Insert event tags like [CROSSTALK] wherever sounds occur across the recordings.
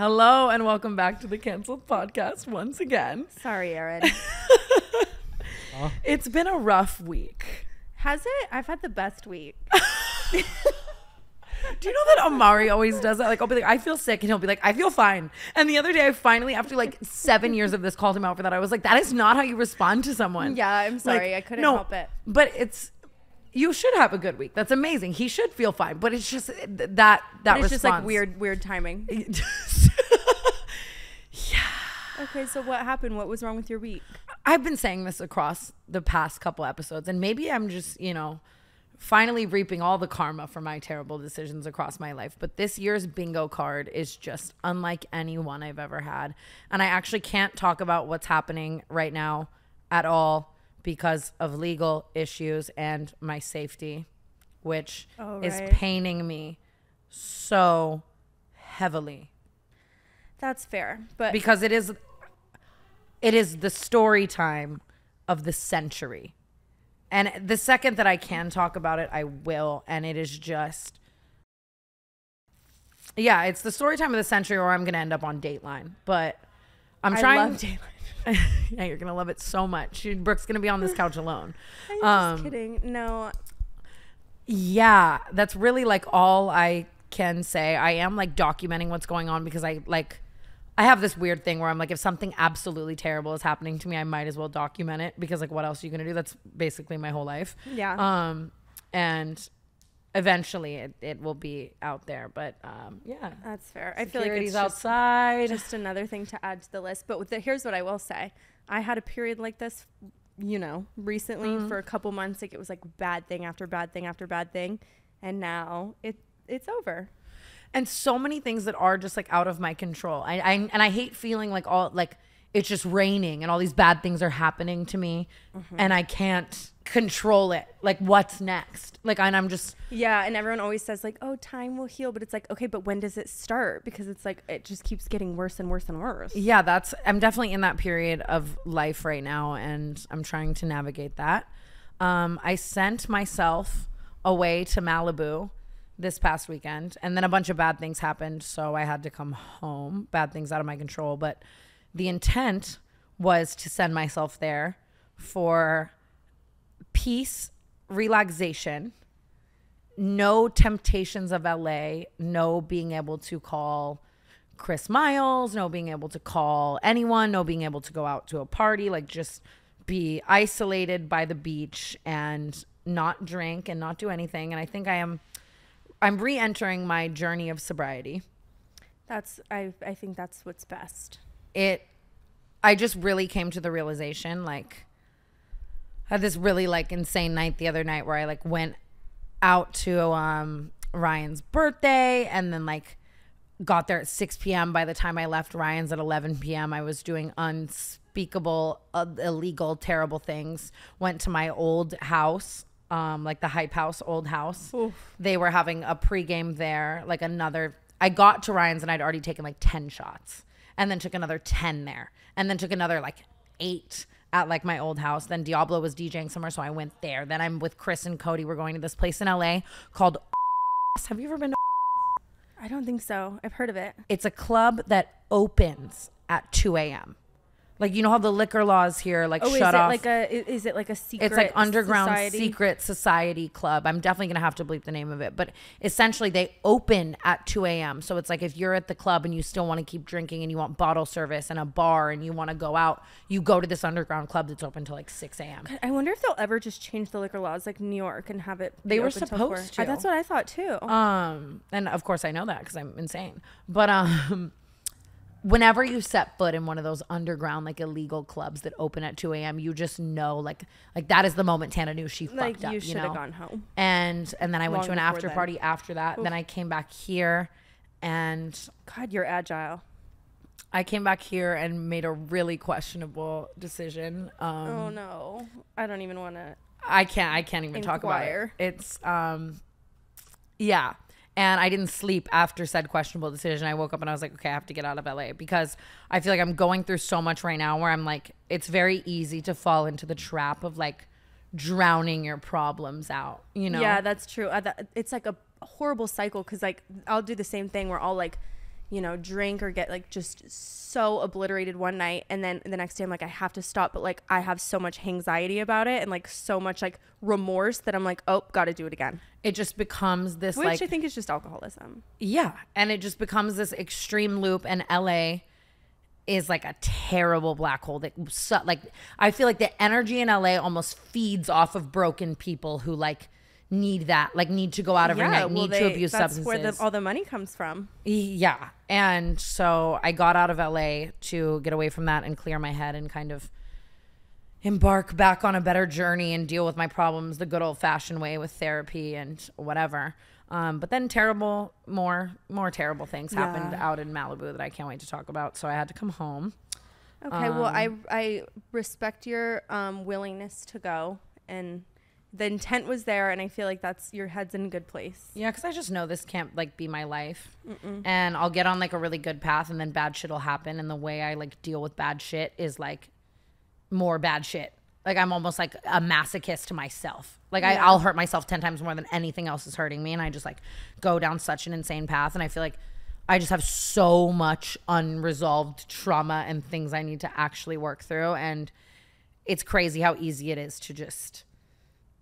Hello and welcome back to the Cancelled Podcast once again. Sorry, Erin. [LAUGHS] It's been a rough week. Has it? I've had the best week. [LAUGHS] Do you know that Amari always does that? Like, I'll be like, I feel sick, and he'll be like, I feel fine. And the other day, I finally, after like seven years of this, called him out for that. I was like, that is not how you respond to someone. Yeah, I'm Like, sorry. I couldn't no, help it. But it's, you should have a good week. That's amazing. He should feel fine. But it's just th- that, that It's just like weird, weird timing. [LAUGHS] Yeah. Okay, so what happened? What was wrong with your week? I've been saying this across the past couple episodes, and maybe I'm just, you know, finally reaping all the karma for my terrible decisions across my life. But this year's bingo card is just unlike any one I've ever had. And I actually can't talk about what's happening right now at all because of legal issues and my safety, which Oh, is right. paining me so heavily That's fair, but because it is it is the story time of the century and the second that i can talk about it i will and it is just yeah it's the story time of the century or i'm gonna end up on dateline but i'm I trying. [LAUGHS] yeah you're gonna love it so much brooke's gonna be on this couch alone [LAUGHS] I'm Um, just kidding. No, yeah, that's really like all I can say. I am like documenting what's going on because I like I have this weird thing where I'm like if something absolutely terrible is happening to me, I might as well document it because like what else are you going to do? That's basically my whole life. Yeah. Um and eventually it, it will be out there, but um yeah. that's fair. I feel like it's just, outside. just another thing to add to the list. But with the, here's what I will say: I had a period like this, you know, recently Mm-hmm. for a couple months. Like it was like bad thing after bad thing after bad thing, and now it it's over. and so many things that are just like out of my control. I, I and I hate feeling like all like it's just raining and all these bad things are happening to me and I can't control it. Like what's next? Like and I'm just Yeah, and everyone always says like, "Oh, time will heal," but it's like, okay, but when does it start? Because it's like it just keeps getting worse and worse and worse. yeah, that's I'm definitely in that period of life right now and I'm trying to navigate that. Um I sent myself away to Malibu this past weekend and then a bunch of bad things happened so I had to come home. Bad things out of my control, but the intent was to send myself there for peace, relaxation, no temptations of LA, no being able to call Chris Miles, no being able to call anyone, no being able to go out to a party, like just be isolated by the beach and not drink and not do anything. And I think I am I'm re-entering my journey of sobriety. That's I I think that's what's best. It I just really came to the realization like I had this really like insane night the other night where I like went out to um Ryan's birthday and then like got there at 6 p.m. by the time I left Ryan's at 11 p.m. I was doing unspeakable uh, illegal terrible things went to my old house um like the hype house old house they were having a pregame there like another I got to Ryan's and I'd already taken like 10 shots and then took another 10 there and then took another like 8 at like my old house then Diplo was DJing somewhere so I went there then I'm with Chris and Cody we're going to this place in LA called [LAUGHS] have you ever been to I don't think so. I've heard of it. it's a club that opens at 2 a.m. Like you know how the liquor laws here like Oh, is shut it off. like a is it like a secret? it's like underground society? secret society club. I'm definitely gonna have to bleep the name of it, but essentially they open at 2 a.m. So it's like if you're at the club and you still want to keep drinking and you want bottle service and a bar and you want to go out, you go to this underground club that's open till like 6 a.m. I wonder if they'll ever just change the liquor laws like New York and have it. They were supposed to. That's what I thought too. Um, and of course I know that because I'm insane. But um, whenever you set foot in one of those underground like illegal clubs that open at 2 a.m., you just know like like that is the moment Tana knew she like fucked up. you You, should know? have gone home. And and then I went Long to an after then. party after that. Then I came back here, and God, you're agile. I came back here and made a really questionable decision. Um, oh no, I don't even want to. I can't I can't even talk about it. It's um yeah. And I didn't sleep after said questionable decision. I woke up and I was like, okay, I have to get out of LA because I feel like I'm going through so much right now where I'm like, it's very easy to fall into the trap of like drowning your problems out, you know? Yeah, that's true. Uh, it's like a horrible cycle because like I'll do the same thing where I'll like you know, drink or get like just so obliterated one night and then the next day I'm like I have to stop but like I have so much anxiety about it and like so much like remorse that I'm like, "Oh, got to do it again." It just becomes this Which like I think is just alcoholism. Yeah, and it just becomes this extreme loop, and LA is like a terrible black hole. That like I feel like the energy in LA almost feeds off of broken people who like need that, like need to go out of every night, need to they- abuse that's substances. where the, all the money comes from. yeah, and so I got out of LA to get away from that and clear my head and kind of embark back on a better journey and deal with my problems the good old fashioned way with therapy and whatever. Um, but then terrible, more more terrible things happened Yeah. out in Malibu that I can't wait to talk about. So I had to come home. Okay, well, I Um, I respect your um, willingness to go, and the intent was there, and I feel like that's your head's in a good place. Yeah, because I just know this can't like be my life, and I'll get on like a really good path, and then bad shit will happen, and the way I like deal with bad shit is like more bad shit. Like I'm almost like a masochist to myself. Like I, i'll hurt myself ten times more than anything else is hurting me, and I just like go down such an insane path, and I feel like I just have so much unresolved trauma and things I need to actually work through, and it's crazy how easy it is to just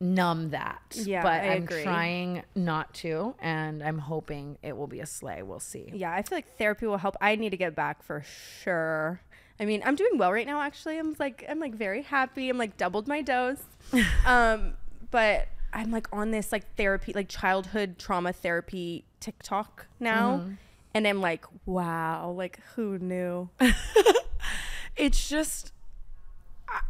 numb that. Yeah, but I am trying not to, and I'm hoping it will be a sleigh. We'll see. Yeah, I feel like therapy will help. I need to get back for sure. I mean, I'm doing well right now. Actually, I'm like I'm like very happy. I'm like doubled my dose, [LAUGHS] um, but I'm like on this like therapy, like childhood trauma therapy TikTok now, and I'm like, wow, like who knew? [LAUGHS] It's just,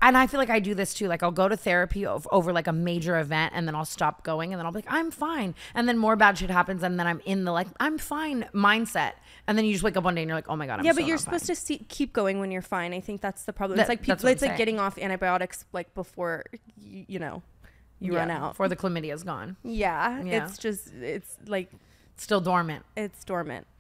and I feel like I do this too. Like I'll go to therapy ov- over like a major event, and then I'll stop going, and then I'll be like, I'm fine, and then more bad shit happens, and then I'm in the like I'm fine mindset, and then you just wake up one day and you're like, oh my god, I'm yeah, but you're supposed fine. to see, keep going when you're fine. I think that's the problem. That- it's like people, it's like saying. getting off antibiotics like before you, you know you run out. before the chlamydia is gone. yeah, Yeah. it's just it's like It's still dormant. it's dormant. [LAUGHS]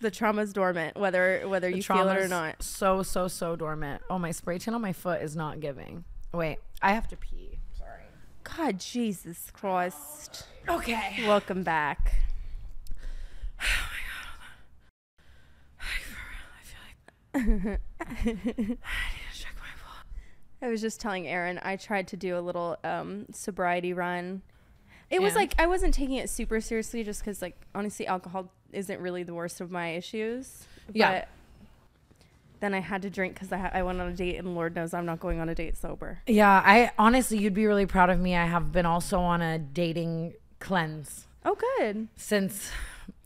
the trauma's dormant, whether whether The you feel it or not. So so so dormant. Oh, my spray tan on my foot is not giving. Wait, I have to pee. Sorry. God, Jesus Christ! Okay. Welcome back. [SIGHS] Oh my God. I feel like [LAUGHS] I need to check my pool. I was just telling Aaron I tried to do a little um, sobriety run. It was like I wasn't taking it super seriously, just because like honestly, alcohol isn't really the worst of my issues. Yeah. But then I had to drink because I, ha- I went on a date, and Lord knows I'm not going on a date sober. Yeah, I honestly, you'd be really proud of me. I have been also on a dating cleanse Oh, good. since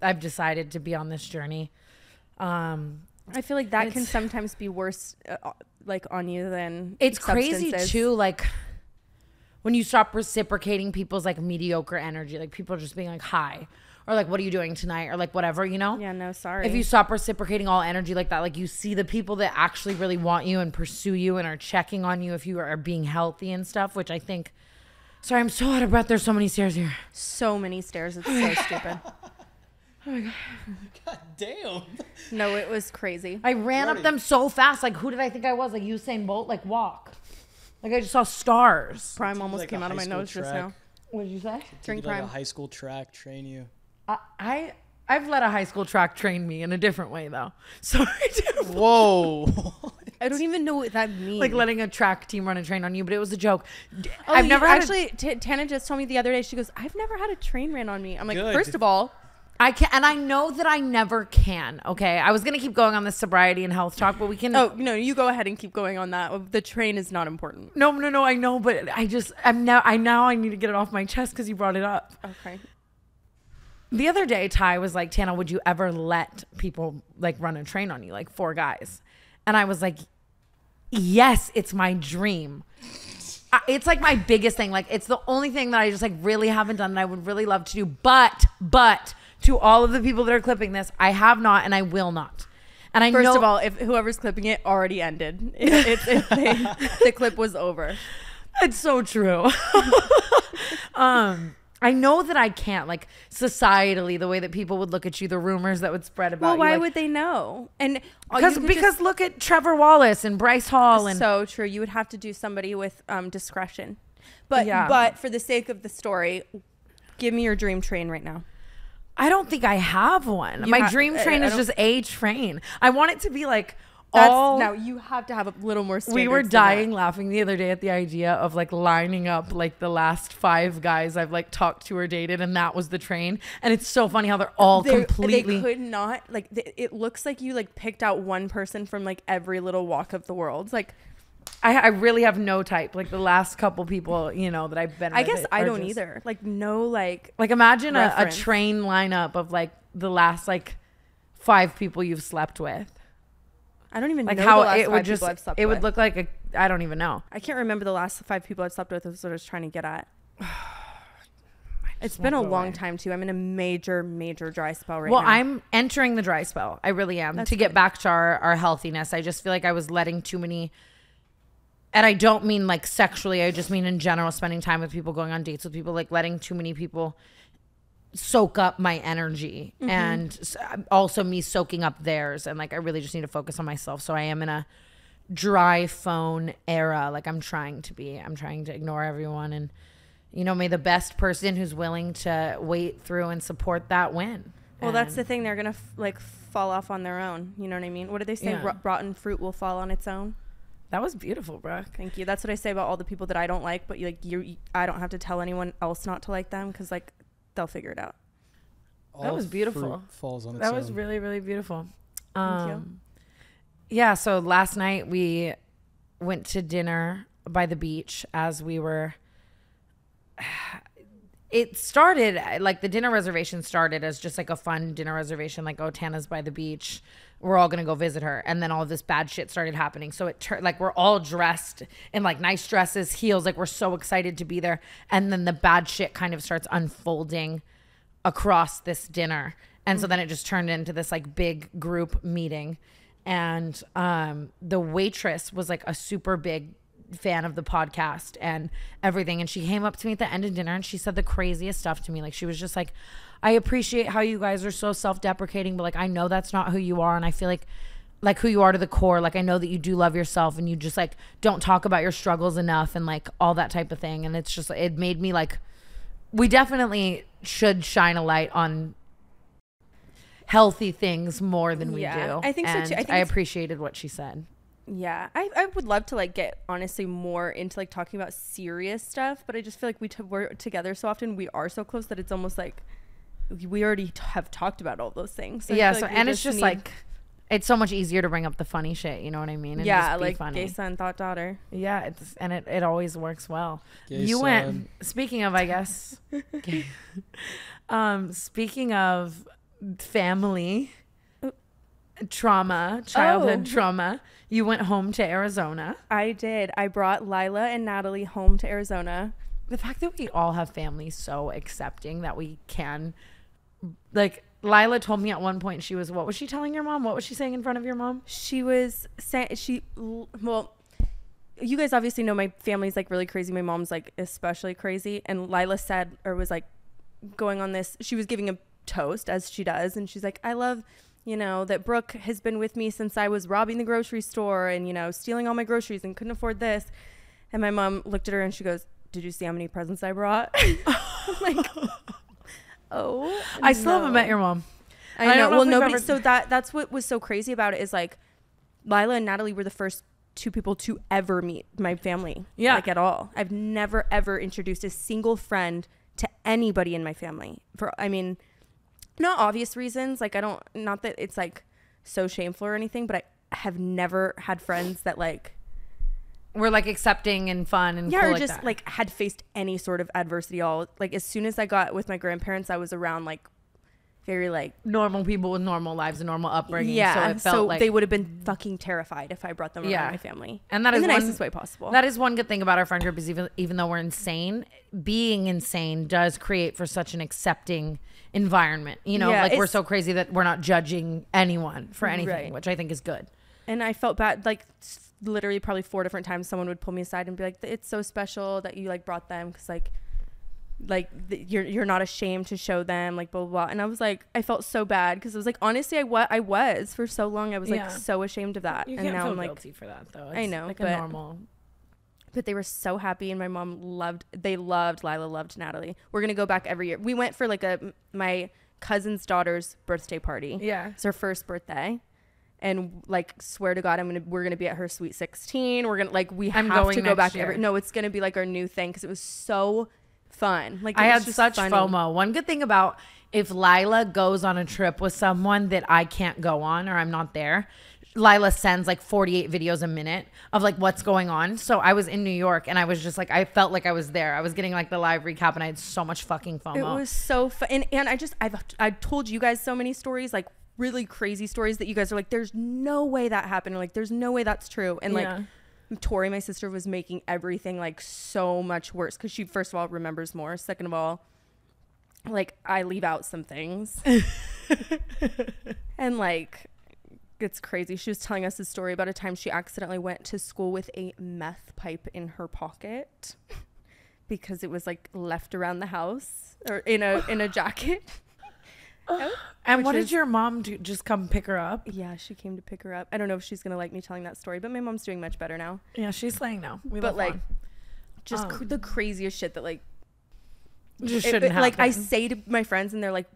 I've decided to be on this journey. Um, I feel like that can sometimes be worse, uh, like on you than it's crazy too, like when you stop reciprocating people's like mediocre energy, like people just being like, hi, or like, what are you doing tonight? Or like, whatever, you know? Yeah, no, sorry. If you stop reciprocating all energy like that, like you see the people that actually really want you and pursue you and are checking on you if you are being healthy and stuff, which I think. Sorry, I'm so out of breath. There's so many stairs here. so many stairs, it's so [LAUGHS] stupid. Oh my god God damn. No, it was crazy. I ran up them so fast. Like, who did I think I was? Like Usain Bolt? Like, walk. Like, I just saw stars. Prime almost like came out of my high school nose just now. What did you say? Drink Did, like prime. a high school track train you. I, I I've let a high school track train me in a different way though. [LAUGHS] Sorry. Whoa. [LAUGHS] I don't even know what that means. like letting a track team run a train on you, but it was a joke. Oh, I've never actually. T- Tana just told me the other day. She goes, "I've never had a train ran on me." I'm like, Good. first of all, I can, and I know that I never can. Okay, I was gonna keep going on this sobriety and health talk, but we can. oh no, you go ahead and keep going on that. The train is not important. no, no, no. I know, but I just I'm now. I now I need to get it off my chest because you brought it up. Okay. The other day, Ty was like, Tana, would you ever let people like run a train on you, like four guys? And I was like, yes, it's my dream. It's like my biggest thing. Like, it's the only thing that I just like really haven't done and I would really love to do. But, but to all of the people that are clipping this, I have not and I will not. And I First know, of all, if whoever's clipping it already ended, [LAUGHS] [LAUGHS] they- the clip was over. It's so true. [LAUGHS] um, I know that I can't, like societally, the way that people would look at you, the rumors that would spread about Well, you. why like- would they know? And because because just- look at Trevor Wallace and Bryce Hall and so true. You would have to do somebody with um, discretion. But Yeah. but for the sake of the story, give me your dream train right now. I don't think I have one. My ha- dream train I is just a train. I want it to be like That's all. now you have to have a little more. we were standards than that. dying laughing the other day at the idea of like lining up like the last five guys I've like talked to or dated, and that was the train. And it's so funny how they're all They're- completely. They could not like. th- It looks like you like picked out one person from like every little walk of the world. Like I, I really have no type. Like the last couple people, you know, that I've been. I with guess I don't just- either. Like no like. Like imagine a, a train lineup of like the last like five people you've slept with. I don't even Like know how it would just it would look like a I don't even know. I can't remember the last five people I've slept with. Is what I was trying to get at. [SIGHS] It's been a long away. time too. I'm in a major, major dry spell right well, now. Well, I'm entering the dry spell. I really am That's to get back to our, our healthiness. I just feel like I was letting too many, and I don't mean like sexually. I just mean in general, spending time with people, going on dates with people, like letting too many people soak up my energy, Mm-hmm. and also me soaking up theirs. And like I really just need to focus on myself. So I am in a dry phone era. Like I'm trying to be. I'm trying to ignore everyone and. You know, may the best person who's willing to wait through and support that win. well, that's the thing. They're gonna f- like fall off on their own. You know what I mean? What do they say? Yeah. Rot- rotten fruit will fall on its own. That was beautiful, Brooke. Thank you. That's what I say about all the people that I don't like. But you, like you, I don't have to tell anyone else not to like them because like they'll figure it out. All was beautiful. Falls on its That was own. really, really beautiful. Thank you. Um, Yeah, so last night we went to dinner by the beach as we were. [SIGHS] It started like the dinner reservation started as just like a fun dinner reservation, like oh Tana's by the beach, we're all gonna go visit her, and then all of this bad shit started happening. So it turned like we're all dressed in like nice dresses, heels, like we're so excited to be there, and then the bad shit kind of starts unfolding across this dinner. And so then it just turned into this like big group meeting. And um, the waitress was like a super big fan of the podcast and everything. And she came up to me at the end of dinner and she said the craziest stuff to me. Like she was just like, I appreciate how you guys are so self deprecating, but like I know that's not who you are. And I feel like like who you are to the core. Like I know that you do love yourself and you just like don't talk about your struggles enough and like all that type of thing. And it's just it made me like we definitely should shine a light on healthy things more than we Yeah, do. I think so, too. I think I appreciated what she said. Yeah, I, I would love to like get honestly more into like talking about serious stuff, but I just feel like we t- we're together so often, we are so close that it's almost like we already t- have talked about all those things. So yeah, so like we and it's just need- like it's so much easier to bring up the funny shit, you know what I mean? And yeah, just be like funny. gay son thought daughter. Yeah, it's and it, it always works well. Gay you went speaking of, I guess. [LAUGHS] um, speaking of family trauma, childhood Oh. trauma, you went home to Arizona. I did. I brought Lila and Natalie home to Arizona. The fact that we all have families so accepting that we can like Lila told me at one point she was what was she telling your mom? What was she saying in front of your mom? She was saying she well you guys obviously know my family's like really crazy. My mom's like especially crazy. And Lila said or was like going on this she was giving a toast as she does and she's like, I love you know, that Brooke has been with me since I was robbing the grocery store and, you know, stealing all my groceries and couldn't afford this. And my mom looked at her and she goes, Did you see how many presents I brought? [LAUGHS] Like, [LAUGHS] Oh. I still haven't met your mom. I I know. don't know well, nobody. ever- So that that's what was so crazy about it is like, Lila and Natalie were the first two people to ever meet my family. Yeah. like at all. I've never ever introduced a single friend to anybody in my family. For I mean, not obvious reasons. Like I don't. Not that it's like so shameful or anything, but I have never had friends that like We're like accepting and fun and yeah, cool or like just that. like had faced any sort of adversity. All like as soon as I got with my grandparents, I was around like very like normal people with normal lives and normal upbringing. Yeah, so it felt like they would have been fucking terrified if I brought them Yeah. around my family. And that in is the one- nicest way possible. That is one good thing about our friend group is even even though we're insane, being insane does create for such an accepting environment. You know, Yeah, like we're so crazy that we're not judging anyone for anything, Right. which I think is good. and I felt bad, like literally probably four different times. Someone would pull me aside and be like, "It's so special that you like brought them because like." Like th- you're you're not ashamed to show them like blah blah, blah. and I was like I felt so bad because it was like honestly I what I was for so long I was like Yeah. so ashamed of that You and can't now feel I'm like guilty for that though. I know, like a normal. But they were so happy and my mom loved they loved lila loved natalie we're gonna go back every year we went for like a my cousin's daughter's birthday party. Yeah. It's her first birthday. And like swear to God, I'm gonna we're gonna be at her sweet 16. We're gonna like we I'm have going to go back year. every no, it's gonna be like our new thing because it was so fun. Like I had such funny. FOMO. One good thing about if Lila goes on a trip with someone that I can't go on or I'm not there, Lila sends like 48 videos a minute of like what's going on. So I was in New York and I was just like I felt like I was there. I was getting like the live recap and I had so much fucking FOMO. It was so fun, and, and I just I've I told you guys so many stories, like really crazy stories that you guys are like, there's no way that happened, or like there's no way that's true, and like Yeah. Tori, my sister, was making everything like so much worse because she first of all remembers more, second of all, like I leave out some things, [LAUGHS] and like. It's crazy. She was telling us a story about a time she accidentally went to school with a meth pipe in her pocket [LAUGHS] because it was like left around the house or in a in a jacket. [LAUGHS] and which what is- did your mom do? Just come pick her up? Yeah, she came to pick her up. I don't know if she's gonna like me telling that story, but my mom's doing much better now. Yeah, she's slaying now. We but like, Juan. just cr- Um, the craziest shit that like just it- shouldn't it- happen. like I say to my friends and they're like,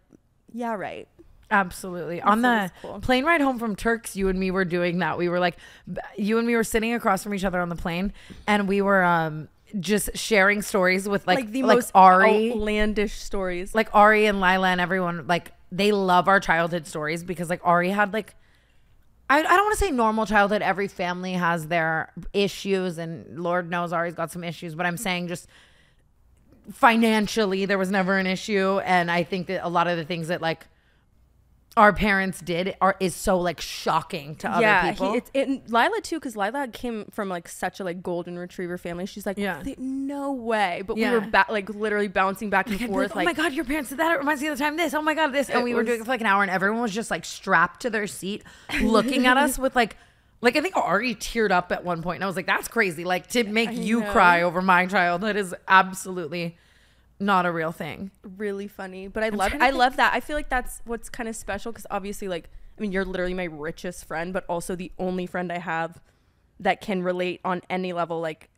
"Yeah, right." Absolutely. On the cool. plane ride home from Turks, you and me were doing that. We were like, you and me were sitting across from each other on the plane, and we were um just sharing stories with like Like, the like most Ari, outlandish stories. like Ari and Lila and everyone. Like they love our childhood stories because like Ari had like. I, I don't want to say normal childhood. Every family has their issues, and Lord knows Ari's got some issues. But I'm saying just financially, there was never an issue, and I think that a lot of the things that like our parents did are is so like shocking to other yeah, people. He, it's it, Lila too, because Lila came from like such a like golden retriever family. She's like, Yeah. "Th- no way. But Yeah. we were ba- like literally bouncing back and forth. like, oh my god, your parents did that. It reminds me of the time this. Oh my god, this. And we were doing it for like an hour, and everyone was just like strapped to their seat, looking at us [LAUGHS] with like, like I think Ari teared up at one point, and I was like, that's crazy. Like to make you know. cry over my childhood is absolutely not a real thing. really funny. But I love trying to I love that. I feel like that's what's kind of special because obviously like I mean you're literally my richest friend, but also the only friend I have that can relate on any level like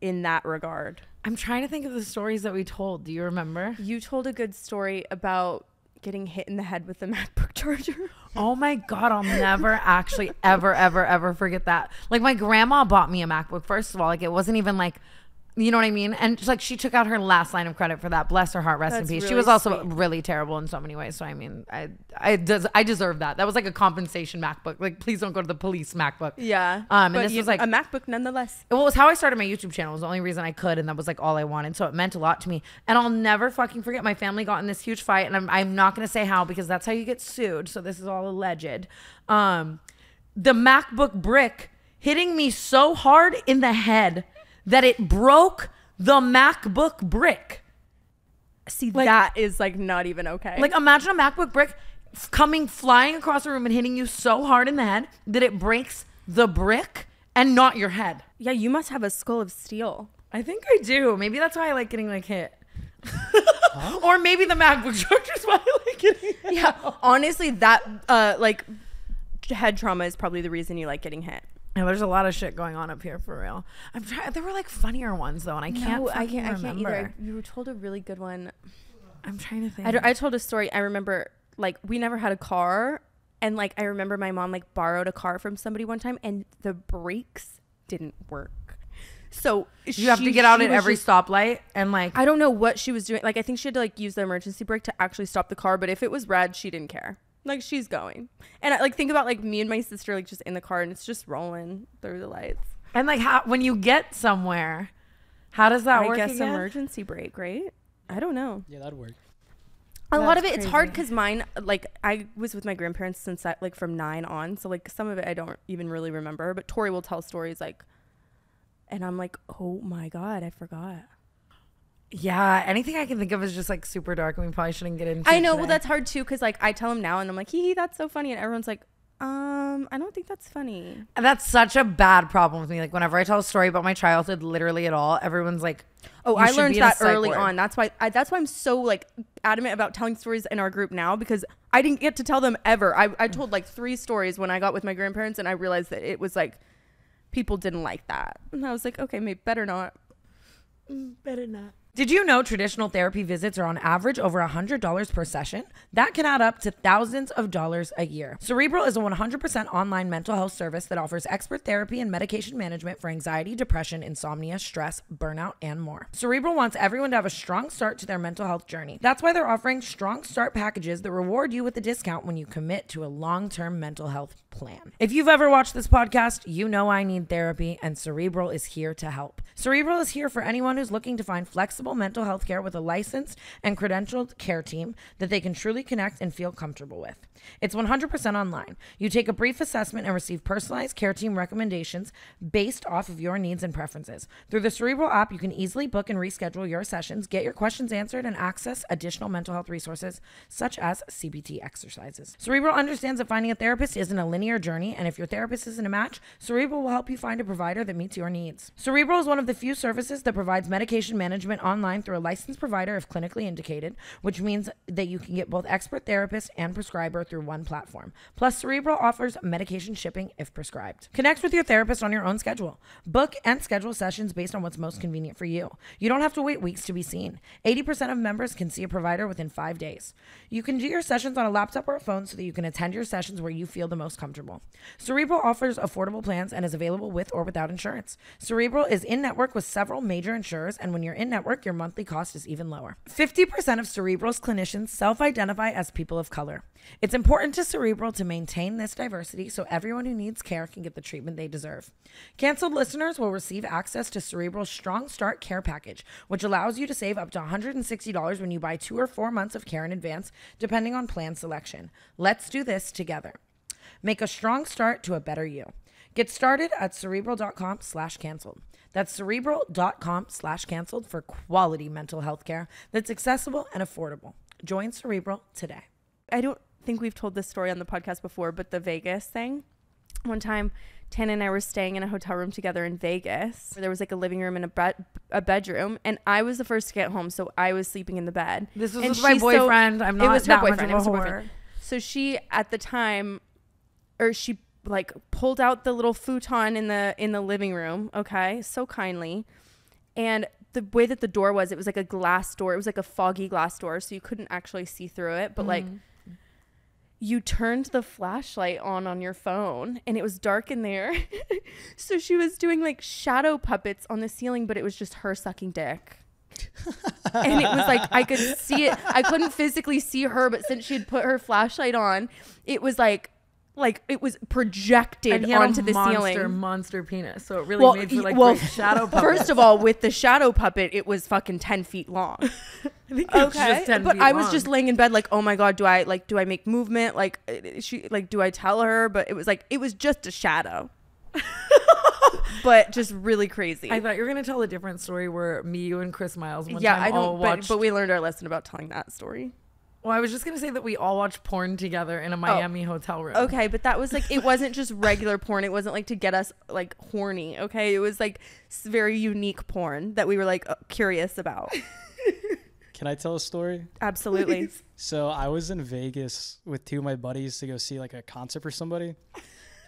in that regard. I'm trying to think of the stories that we told. Do you remember? You told a good story about getting hit in the head with a [LAUGHS] MacBook charger. Oh my god, I'll never [LAUGHS] actually ever ever ever forget that. Like my grandma bought me a MacBook first of all. Like it wasn't even like you know what I mean? And just like she took out her last line of credit for that. Bless her heart, rest That's in peace. she was also sweet. really terrible in so many ways. So I mean, I I des- I deserve that. That was like a compensation MacBook. Like please don't go to the police MacBook. Yeah. Um, and but this you- was like a MacBook nonetheless. well, it was how I started my YouTube channel. It was the only reason I could, and that was like all I wanted. So it meant a lot to me. And I'll never fucking forget. My family got in this huge fight, and I'm, I'm not gonna say how because that's how you get sued. So this is all alleged. Um, the MacBook brick hitting me so hard in the head that it broke the MacBook brick. See, Like- that is like not even okay. Like imagine a MacBook brick coming flying across the room and hitting you so hard in the head that it breaks the brick and not your head. yeah, you must have a skull of steel. I think I do. Maybe that's why I like getting like hit. [LAUGHS] or maybe the MacBook charger's why I like getting hit. Yeah, honestly, that uh like head trauma is probably the reason you like getting hit. Yeah, there's a lot of shit going on up here for real. I'm trying. There were like funnier ones though, and I can't. No, I can't. I can't remember. either. You were told a really good one. I'm trying to think. I, d- I told a story. I remember like we never had a car, and like I remember my mom like borrowed a car from somebody one time, and the brakes didn't work. So you have to get out at every just- stoplight and like. I don't know what she was doing. Like I think she had to like use the emergency brake to actually stop the car. But if it was red, she didn't care. Like she's going, and I like think about like me and my sister like just in the car, and it's just rolling through the lights. and like how when you get somewhere, how does that I work guess again? emergency brake, right? I don't know. Yeah, that'd work. A lot of That's it, it's hard because mine, like, I was with my grandparents since I, like from nine on, so like some of it I don't even really remember. But Tori will tell stories like, and I'm like, oh my god, I forgot. Yeah, anything I can think of is just like super dark, and we probably shouldn't get into. It. I it know, well, that's hard too, because like I tell him now, and I'm like, hee hee, that's so funny, and everyone's like, um, I don't think that's funny. And that's such a bad problem with me. Like whenever I tell a story about my childhood, literally at all, everyone's like, Oh, "You I learned be in that early ward." on. That's why I, that's why I'm so like adamant about telling stories in our group now because I didn't get to tell them ever. I, I told like three stories when I got with my grandparents, and I realized that it was like people didn't like that, and I was like, okay, maybe better not. Better not. Did you know traditional therapy visits are on average over $100 per session? That can add up to thousands of dollars a year. Cerebral is a 100% online mental health service that offers expert therapy and medication management for anxiety, depression, insomnia, stress, burnout, and more. Cerebral wants everyone to have a strong start to their mental health journey. That's why they're offering strong start packages that reward you with a discount when you commit to a long term mental health plan. If you've ever watched this podcast, you know I need therapy, and Cerebral is here to help. Cerebral is here for anyone who's looking to find flexible mental health care with a licensed and credentialed care team that they can truly connect and feel comfortable with. It's 100% online. You take a brief assessment and receive personalized care team recommendations based off of your needs and preferences. Through the Cerebral app, you can easily book and reschedule your sessions, get your questions answered, and access additional mental health resources such as CBT exercises. Cerebral understands that finding a therapist isn't a linear journey, and if your therapist isn't a match, Cerebral will help you find a provider that meets your needs. Cerebral is one of the few services that provides medication management online through a licensed provider if clinically indicated, which means that you can get both expert therapist and prescriber through one platform. Plus, Cerebral offers medication shipping if prescribed. Connect with your therapist on your own schedule. Book and schedule sessions based on what's most convenient for you. You don't have to wait weeks to be seen. 80% of members can see a provider within five days. You can do your sessions on a laptop or a phone so that you can attend your sessions where you feel the most comfortable. Cerebral offers affordable plans and is available with or without insurance. Cerebral is in network with several major insurers, and when you're in network, your monthly cost is even lower. 50% of Cerebral's clinicians self identify as people of color. It's important to Cerebral to maintain this diversity so everyone who needs care can get the treatment they deserve. Canceled listeners will receive access to Cerebral's Strong Start Care Package, which allows you to save up to $160 when you buy two or four months of care in advance, depending on plan selection. Let's do this together. Make a strong start to a better you. Get started at cerebral.com slash canceled. That's cerebral.com slash canceled for quality mental health care that's accessible and affordable. Join Cerebral today. I don't think we've told this story on the podcast before, but the Vegas thing. One time, Tana and I were staying in a hotel room together in Vegas. There was like a living room and a, bed a bedroom, and I was the first to get home, so I was sleeping in the bed. This was And my she's so- boyfriend. I'm it not was her that boyfriend. It was her boyfriend. So she at the time, or she like pulled out the little futon in the in the living room. Okay, so kindly, and the way that the door was, it was like a glass door. It was like a foggy glass door, so you couldn't actually see through it. But like, mm-hmm. you turned the flashlight on on your phone, and it was dark in there. [LAUGHS] so she was doing like shadow puppets on the ceiling, but it was just her sucking dick [LAUGHS] and it was like I could see it. I couldn't physically see her, but since she had put her flashlight on, it was like like it was projected And he had onto the monster, ceiling. monster penis. So it really Well, made for like well, shadow puppets. [LAUGHS] First of all, with the shadow puppet, it was fucking ten feet long. [LAUGHS] I think 10 but I was just laying in bed like, oh my god, do I like do I make movement? Like uh, she like do I tell her? But it was like it was just a shadow. [LAUGHS] but just really crazy. I thought you were gonna tell a different story where me, you, and Chris Miles yeah, I all don't. But, watched. but we learned our lesson about telling that story. Well, I was just gonna say that we all watched porn together in a Miami hotel room. Okay, but that was like it wasn't just [LAUGHS] regular porn. It wasn't like to get us like horny. Okay, it was like very unique porn that we were like uh, curious about. [LAUGHS] Can I tell a story? Absolutely. [LAUGHS] So I was in Vegas with two of my buddies to go see like a concert for somebody,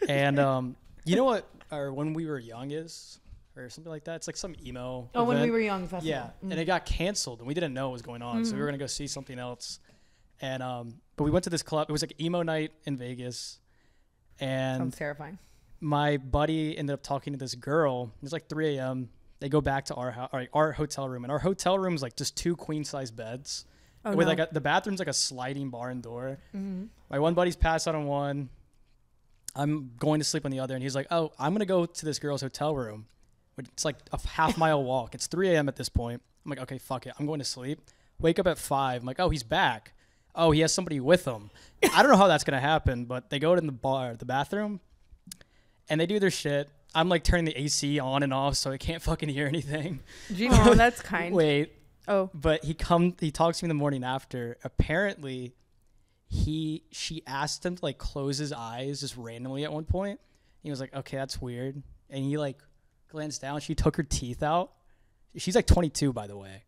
and um, you know what? Or when we were young is, or something like that. It's like some emo. Oh, when we were young, festival. Yeah, and it got canceled, and we didn't know what was going on, so we Mm-hmm. were gonna go see something else. And um, but we went to this club. It was like emo night in Vegas, and sounds terrifying. my buddy ended up talking to this girl. It was like 3 a.m. They go back to our house, our hotel room, and our hotel room is like just two queen size beds. Oh, with no. like a, the bathroom's like a sliding barn door. Mm-hmm. My one buddy's passed out on one. I'm going to sleep on the other, and he's like, "Oh, I'm gonna go to this girl's hotel room. which- It's like a half mile walk. It's 3 a.m. at this point. I'm like, okay, fuck it. I'm going to sleep. Wake up at five. I'm like, oh, he's back. Oh, he has somebody with him. I don't know how that's gonna happen, but they go in the bar, the bathroom, and they do their shit. I'm like turning the AC on and off so I can't fucking hear anything. Do oh, that's [LAUGHS] kind. Wait, Oh, but he come he talks to me the morning after. Apparently, he she asked him to like close his eyes just randomly at one point. He was like, "Okay, that's weird," and he like glanced down. She took her teeth out. She's like 22, by the way.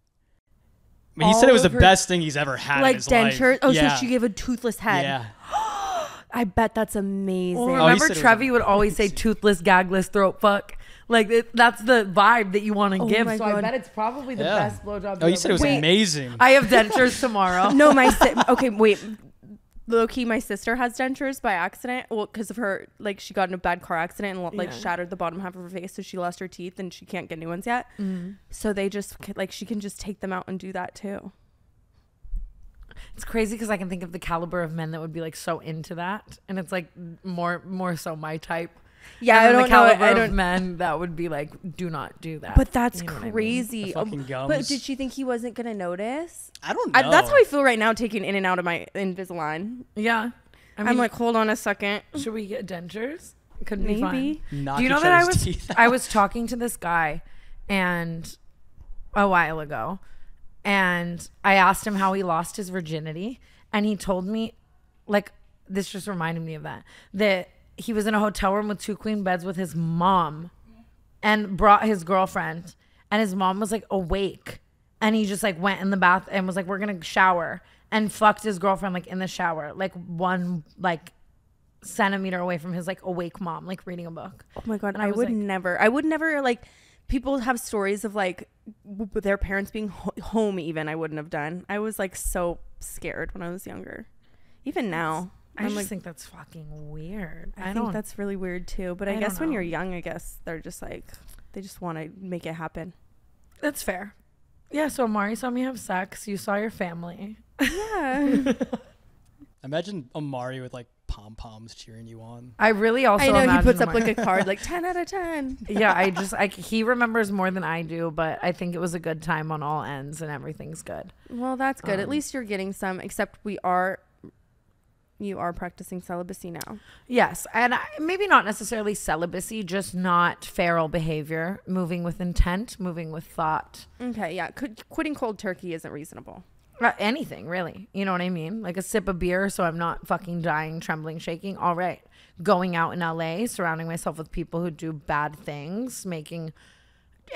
I mean, he said it was the her- best thing he's ever had. like his life. Oh, yeah. so she gave a toothless head. Yeah, [GASPS] I bet that's amazing. Well, Oh, remember said it was Trevi would always say toothless, gagless, throat fuck. Like it, that's the vibe that you want to Oh give. my So I bet it's probably the Yeah. best blowjob. Oh, you said it was Wait. amazing. I have dentures tomorrow. [LAUGHS] no, my si- okay, wait. Low key, my sister has dentures by accident. Well, because of her, like she got in a bad car accident and like Yeah. shattered the bottom half of her face, so she lost her teeth and she can't get new ones yet. Mm-hmm. So they just like she can just take them out and do that too. It's crazy because I can think of the caliber of men that would be like so into that, and it's like more more so my type. Yeah, And I don't the know. I don't. men that would be like, do not do that. But that's You know what I mean? crazy. The Um, fucking but did she think he wasn't gonna notice? I don't know. I, that's how I feel right now, taking in and out of my Invisalign. yeah, I I mean, am like, hold on a second. should we get dentures? It could be fun. Maybe. Knock Do you know that I was I was talking to this guy and a while ago and I asked him how he lost his virginity and he told me like this just reminded me of that that he was in a hotel room with two queen beds with his mom and brought his girlfriend and his mom was like awake and he just like went in the bath and was like we're going to shower and fucked his girlfriend like in the shower like one like centimeter away from his like awake mom like reading a book Oh my god, And I I, would like- never. I would never like. People have stories of like w- their parents being ho- home. Even I wouldn't have done. I was like so scared when I was younger. Even now, I I'm just like. think that's fucking weird. I, I, think don't. that's really weird too. But I, I guess when you're young, I guess they're just like they just want to make it happen. that's fair. Yeah. So Mari saw me have sex. You saw your family. Yeah. [LAUGHS] Imagine Amari with like pom poms cheering you on. I really also. I know he imagine puts up like a card [LAUGHS] like ten out of ten. yeah. I [LAUGHS] just like he remembers more than I do, but I think it was a good time on all ends and everything's good. Well, that's good. At Um, least you're getting some. Except we are. You are practicing celibacy now. Yes, and I, maybe not necessarily celibacy, just not feral behavior, moving with intent, moving with thought. Okay, yeah. Qu- quitting cold turkey isn't reasonable. Uh, anything really you know what i mean like a sip of beer so i'm not fucking dying trembling shaking all right going out in la surrounding myself with people who do bad things making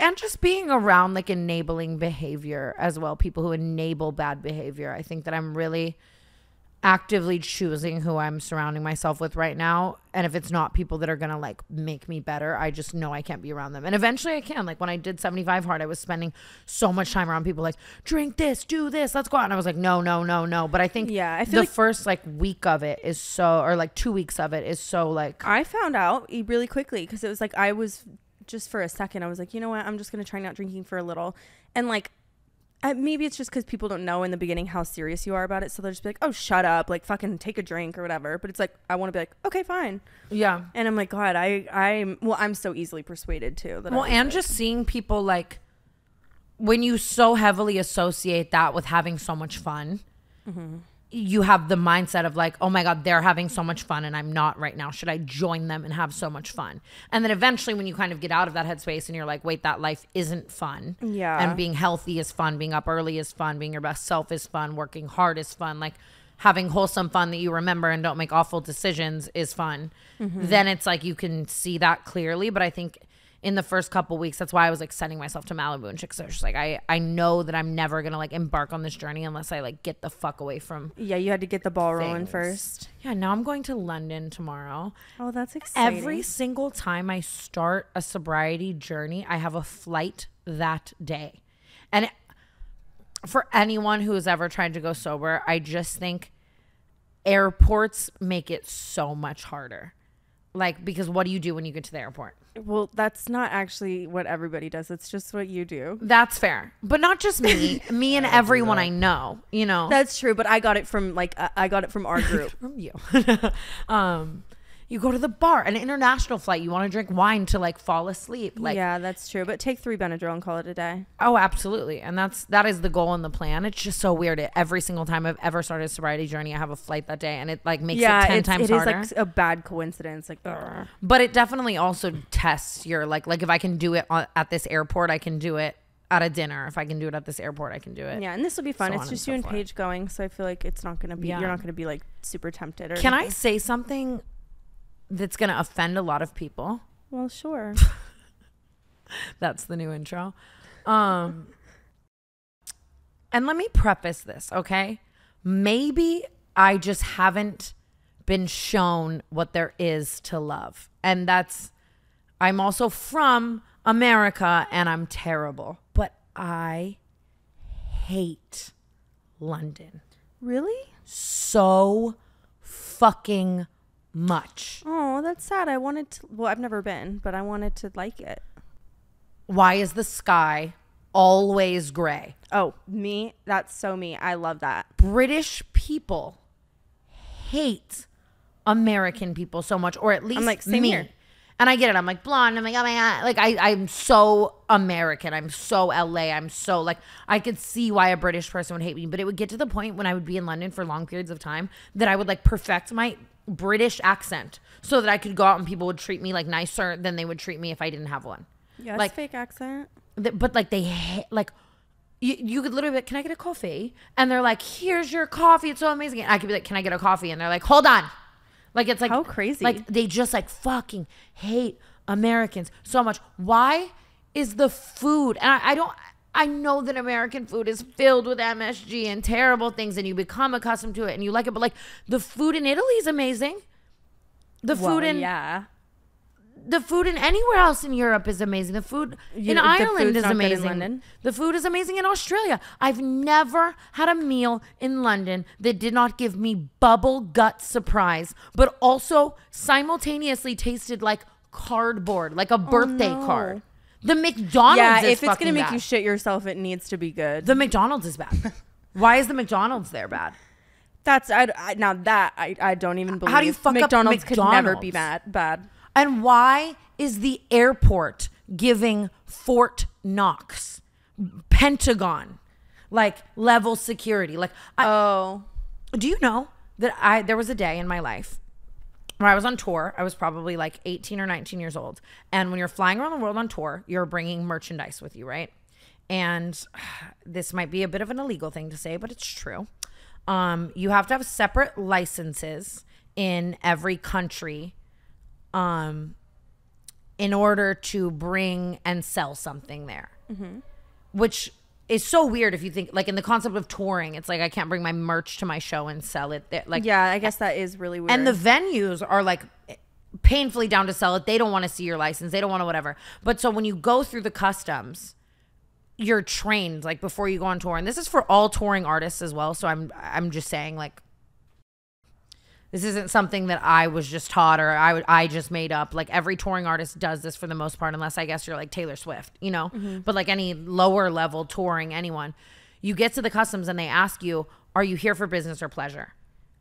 and just being around like enabling behavior as well people who enable bad behavior i think that i'm really actively choosing who i'm surrounding myself with right now and if it's not people that are gonna like make me better i just know i can't be around them and eventually i can like when i did 75 hard i was spending so much time around people like drink this do this let's go out and i was like no no no no but i think Yeah, I feel the like- first like week of it is so or like two weeks of it is so like I found out really quickly because it was like I was just for a second. I was like, you know what? I'm just gonna try not drinking for a little, and like. Uh, maybe it's just because people don't know in the beginning how serious you are about it, so they'll just be like, "Oh, shut up! Like, fucking take a drink or whatever." But it's like I want to be like, "Okay, fine," yeah and I'm like, "God, I, I'm well, I'm so easily persuaded too." That Well, and just seeing people like when you so heavily associate that with having so much fun, you have the mindset of like, oh my God, they're having so much fun and I'm not right now. Should I join them and have so much fun? And then eventually, when you kind of get out of that headspace and you're like, wait, that life isn't fun. Yeah. And being healthy is fun, being up early is fun, being your best self is fun, working hard is fun. Like, having wholesome fun that you remember and don't make awful decisions is fun. Mm-hmm. Then it's like you can see that clearly. But I think in the first couple weeks, that's why I was like sending myself to Malibu and shit. Cause I was just like, I, I know that I'm never gonna like embark on this journey unless I like get the fuck away from. yeah, you had to get the ball rolling first. Yeah, now I'm going to London tomorrow. Oh, that's exciting. Every single time I start a sobriety journey, I have a flight that day. And it- for anyone who has ever tried to go sober, I just think airports make it so much harder. Like, because what do you do when you get to the airport? Well, that's not actually what everybody does. It's just what you do. That's fair. But not just me, [LAUGHS] me and everyone I know, you know. That's true, but I got it from like I- I got it from our [LAUGHS] group. from you. [LAUGHS] um, you go to the bar, an international flight, you want to drink wine to like fall asleep. Like, yeah, that's true. But take three Benadryl and call it a day. Oh, absolutely. And that's that is the goal and the plan. It's just so weird. It, every single time I've ever started a sobriety journey, I have a flight that day and it like makes yeah, it 10 it's, times it is harder. like a bad coincidence. Like, ugh. but it definitely also tests your like like if I can do it on, at this airport, I can do it at a dinner. If I can do it at this airport, I can do it. yeah, and this will be fun. So it's on and just so you and. Paige going, so I feel like it's not gonna be. Yeah. You're not gonna be like super tempted. Or Can I say something that's going to offend a lot of people? Well, sure. [LAUGHS] That's the new intro. Um and let me preface this, okay? Maybe I just haven't been shown what there is to love. And that's I'm also from America and I'm terrible. But I hate London Really? so fucking much. Oh, that's sad. I wanted to. Well, I've never been, but I wanted to like it. Why is the sky always gray? Oh, me? That's so me. I love that. British people hate American people so much, or at least I'm like, same me. here. And I get it. I'm like blonde. I'm like, oh my god. Like I, I'm so American. I'm so LA. I'm so like I could see why a British person would hate me. But it would get to the point when I would be in London for long periods of time that I would like perfect my British accent so that I could go out and people would treat me like nicer than they would treat me if I didn't have one. Yes, Like- fake accent. Th- but like they ha- like you, you could literally be like, can I get a coffee? And they're like, here's your coffee. It's so amazing. And I could be like, can I get a coffee? And they're like, hold on. Like it's like How crazy. Like they just like fucking hate Americans so much. Why is the food? And I, I don't. I know that American food is filled with MSG and terrible things, and you become accustomed to it and you like it. But like the food in Italy is amazing. The food Well, in yeah. The food in anywhere else in Europe is amazing. The food You- in the Ireland is amazing. The food is amazing in Australia. I've never had a meal in London that did not give me bubble gut surprise, but also simultaneously tasted like cardboard, like a oh, birthday Oh, no. card. The McDonald's Yeah, if it's gonna make bad. you shit yourself, it needs to be good. the McDonald's is bad. [LAUGHS] Why is the McDonald's there bad? That's I, I now that I, I don't even believe How do you fuck up McDonald's could never be bad. Bad. And why is the airport giving Fort Knox, Pentagon, like level security? Like, I, Oh, do you know that I there was a day in my life where I was on tour. I was probably like 18 or 19 years old. And when you're flying around the world on tour, you're bringing merchandise with you, right? And [SIGHS] this might be a bit of an illegal thing to say, but it's true. Um, you have to have separate licenses in every country um, in order to bring and sell something there, which is so weird if you think like in the concept of touring. It's like I can't bring my merch to my show and sell it there. Like yeah. I guess that is really weird. and the venues are like painfully down to sell it. They don't want to see your license. They don't want to whatever. But so when you go through the customs, you're trained like before you go on tour. And this is for all touring artists as well. So I'm I'm just saying like this isn't something that I was just taught or I would I just made up. Like every touring artist does this for the most part, unless I guess you're like Taylor Swift, you know. Mm-hmm. But like any lower level touring, anyone, you get to the customs and they ask you, "Are you here for business or pleasure?"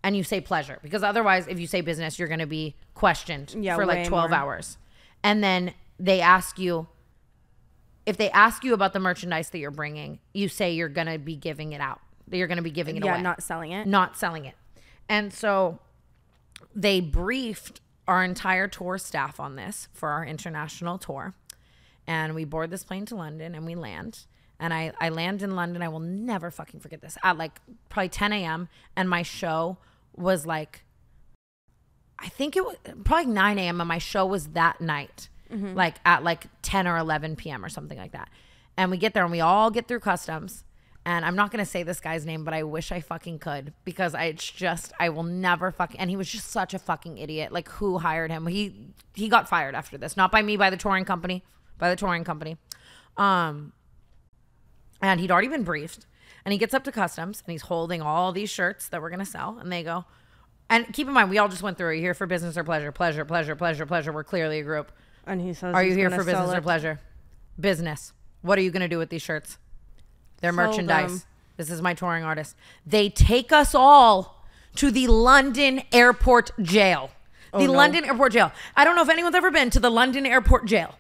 And you say pleasure because otherwise, if you say business, you're going to be questioned Yeah, for like 12 more. hours. And then they ask you, if they ask you about the merchandise that you're bringing, you say you're going to be giving it out. That you're going to be giving it yeah, away not selling it. not selling it. And so they briefed our entire tour staff on this for our international tour. And we board this plane to London and we land. And I, I land in London. I will never fucking forget this. At like probably 10 a.m. And my show was like, I think it was probably 9 a.m. And my show was that night, mm-hmm. like at like 10 or 11 p.m. or something like that. And we get there and we all get through customs. And I'm not gonna say this guy's name, but I wish I fucking could because I it's just I will never fucking. And he was just such a fucking idiot. Like who hired him? He he got fired after this, not by me, by the touring company, by the touring company. Um, and he'd already been briefed. And he gets up to customs and he's holding all these shirts that we're gonna sell. And they go, and keep in mind, we all just went through. Are you here for business or pleasure? Pleasure, pleasure, pleasure, pleasure. We're clearly a group. And he says, Are you here for business or pleasure? Business. What are you going to do with these shirts? They're merchandise. them. This is my touring artist. They take us all to the London airport jail. Oh, the Oh, no. London airport jail. I don't know if anyone's ever been to the London airport jail.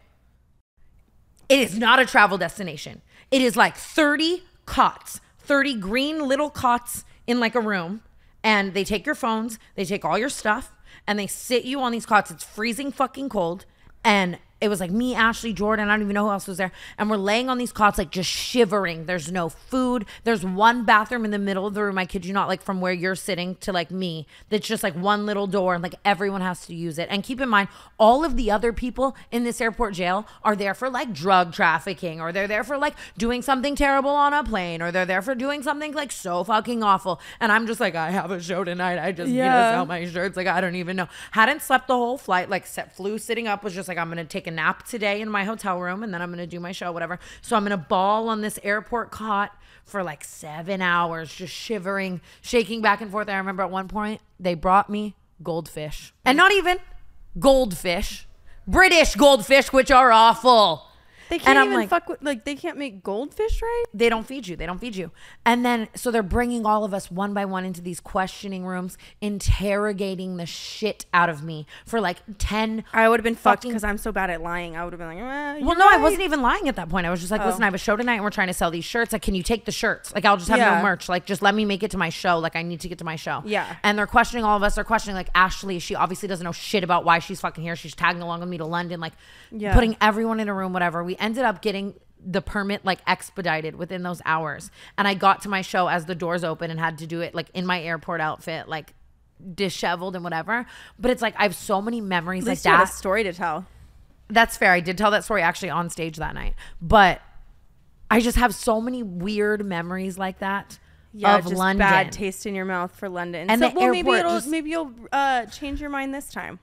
It is not a travel destination. It is like 30 cots, 30 green little cots in like a room. And they take your phones, they take all your stuff, and they sit you on these cots. It's freezing fucking cold. And it was like me, Ashley, Jordan, I don't even know who else was there. And we're laying on these cots, like just shivering. There's no food. There's one bathroom in the middle of the room. I kid you not, like from where you're sitting to like me. That's just like one little door, and like everyone has to use it. And keep in mind, all of the other people in this airport jail are there for like drug trafficking, or they're there for like doing something terrible on a plane, or they're there for doing something like so fucking awful. And I'm just like, I have a show tonight. I just, you know, Yeah. sell my shirts. Like, I don't even know. Hadn't slept the whole flight. Like, set, flew sitting up, was just like, I'm going to take take a nap today in my hotel room and then I'm going to do my show, whatever. So I'm going to ball on this airport cot for like seven hours, just shivering, shaking back and forth. I remember at one point they brought me goldfish and not even goldfish, British goldfish, which are awful. They can't And I'm even like- fuck with like they can't make goldfish right. they don't feed you. They don't feed you. And then, so they're bringing all of us one by one into these questioning rooms, interrogating the shit out of me for like 10. I would have been fucked because I'm so bad at lying. I would have been like, eh, Well, no, I wasn't even lying at that point. I was just like, listen, I have a show tonight and we're trying to sell these shirts. Like, can you take the shirts? Like, I'll just have Yeah. no merch. Like, just let me make it to my show. Like, I need to get to my show. Yeah. And they're questioning all of us. They're questioning, like, Ashley. She obviously doesn't know shit about why she's fucking here. She's tagging along with me to London, like, Yeah. putting everyone in a room, whatever. We ended up getting the permit like expedited within those hours. And I got to my show as the doors open and had to do it like in my airport outfit, like disheveled and whatever. But it's like I have so many memories At like least you had that. a story to tell. That's fair. I did tell that story actually on stage that night. But I just have so many weird memories like that Yeah, of just London. bad taste in your mouth for London. And so, the well, maybe it'll just- maybe you'll uh, change your mind this time.